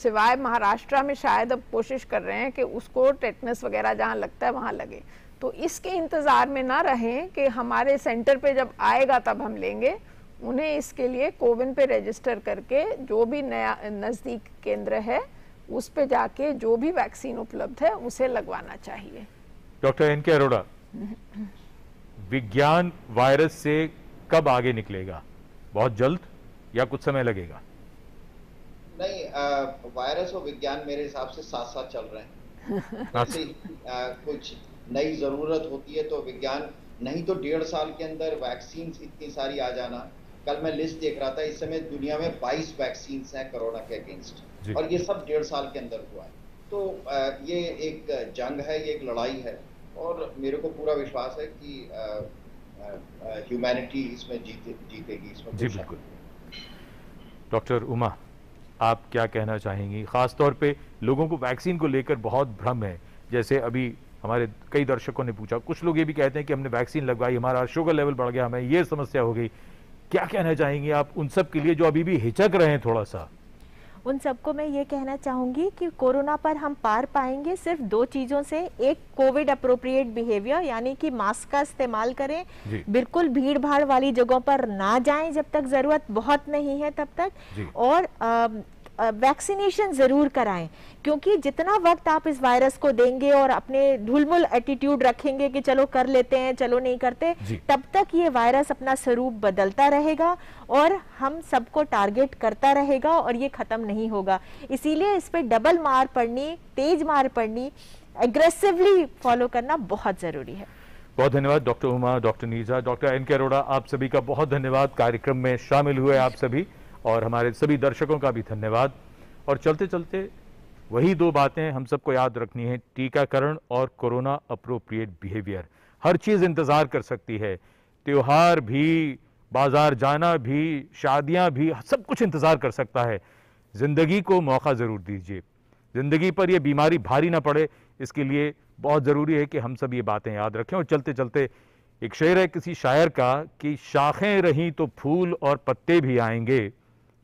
सिवाय महाराष्ट्र में शायद अब कोशिश कर रहे हैं कि उसको टेटनस वगैरह जहाँ लगता है, वहाँ लगे। तो इसके इंतज़ार में ना रहें कि हमारे सेंटर पे जब आएगा तब हम लेंगे। उन्हें इसके लिए कोविन पे रजिस्टर करके जो भी नया नज़दीक केंद्र है उस पे जाके जो भी वैक्सीन उपलब्ध है उसे लगवाना चाहिए। डॉक्टर एन के अरोड़ा विज्ञान वायरस से कब आगे निकलेगा? बहुत जल्द या कुछ समय लगेगा? नहीं वायरस और विज्ञान मेरे हिसाब से साथ साथ चल रहे हैं। जैसे कुछ नई ज़रूरत होती है तो विज्ञान नहीं तो डेढ़ साल के अंदर वैक्सीन इतनी सारी आ जाना। कल मैं लिस्ट देख रहा था इस समय दुनिया में 22 वैक्सीन हैं कोरोना के अगेंस्ट और ये सब डेढ़ साल के अंदर हुआ है। तो ये एक जंग है ये एक लड़ाई है। और मेरे को पूरा विश्वास है कि ह्यूमैनिटी इसमें जीते जीतेगी इसमें जी बिल्कुल। डॉक्टर उमा आप क्या कहना चाहेंगी? खास तौर पे लोगों को वैक्सीन को लेकर बहुत भ्रम है। जैसे अभी हमारे कई दर्शकों ने पूछा कुछ लोग ये भी कहते हैं कि हमने वैक्सीन लगवाई हमारा शुगर लेवल बढ़ गया हमें ये समस्या हो गई। क्या कहना चाहेंगे आप उन सब के लिए जो अभी भी हिचक रहे हैं थोड़ा सा? उन सबको मैं ये कहना चाहूँगी कि कोरोना पर हम पार पाएँगे सिर्फ़ दो चीज़ों से। एक कोविड अप्रोप्रिएट बिहेवियर यानी कि मास्क का इस्तेमाल करें। बिल्कुल भीड़ भाड़ वाली जगहों पर ना जाएँ जब तक ज़रूरत बहुत नहीं है तब तक। और आ, वैक्सीनेशन ज़रूर कराएँ क्योंकि जितना वक्त आप इस वायरस को देंगे और अपने ढुलमुल एटीट्यूड रखेंगे कि चलो कर लेते हैं चलो नहीं करते तब तक ये वायरस अपना स्वरूप बदलता रहेगा और हम सबको टारगेट करता रहेगा और ये ख़त्म नहीं होगा। इसीलिए इस पर डबल मार पड़नी तेज मार पड़नी एग्रेसिवली फॉलो करना बहुत ज़रूरी है। बहुत धन्यवाद doctor Uma doctor Neerja doctor N K Arora आप सभी का बहुत धन्यवाद। कार्यक्रम में शामिल हुए आप सभी। और हमारे सभी दर्शकों का भी धन्यवाद। और चलते चलते वही दो बातें हम सबको याद रखनी है, टीकाकरण और कोरोना अप्रोप्रिएट बिहेवियर हर चीज़ इंतज़ार कर सकती है। त्यौहार भी, बाज़ार जाना भी, शादियाँ भी, सब कुछ इंतज़ार कर सकता है। ज़िंदगी को मौका ज़रूर दीजिए। ज़िंदगी पर यह बीमारी भारी ना पड़े, इसके लिए बहुत ज़रूरी है कि हम सब ये बातें याद रखें। और चलते चलते एक शेर है किसी शायर का कि, शाखें रहीं तो फूल और पत्ते भी आएँगे।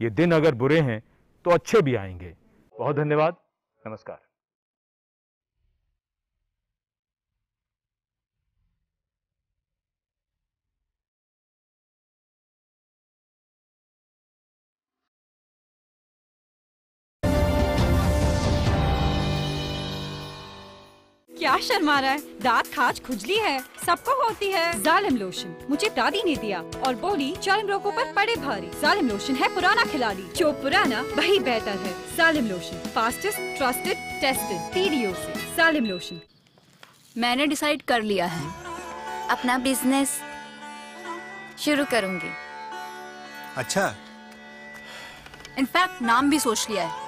ये दिन अगर बुरे हैं तो अच्छे भी आएँगे। बहुत धन्यवाद। नमस्कार। क्या शर्मा रहा है? दांत खाज खुजली है। सबको होती है। जालिम लोशन। मुझे दादी ने दिया और बोली चर्म रोगों पर पड़े भारी। जालिम लोशन है पुराना खिलाड़ी। जो पुराना वही बेहतर है। Zalim lotion. Fastest trusted tested PDO से। जालिम लोशन। मैंने डिसाइड कर लिया है। अपना बिज़नेस शुरू करूँगी। अच्छा। इनफैक्ट नाम भी सोच लिया है।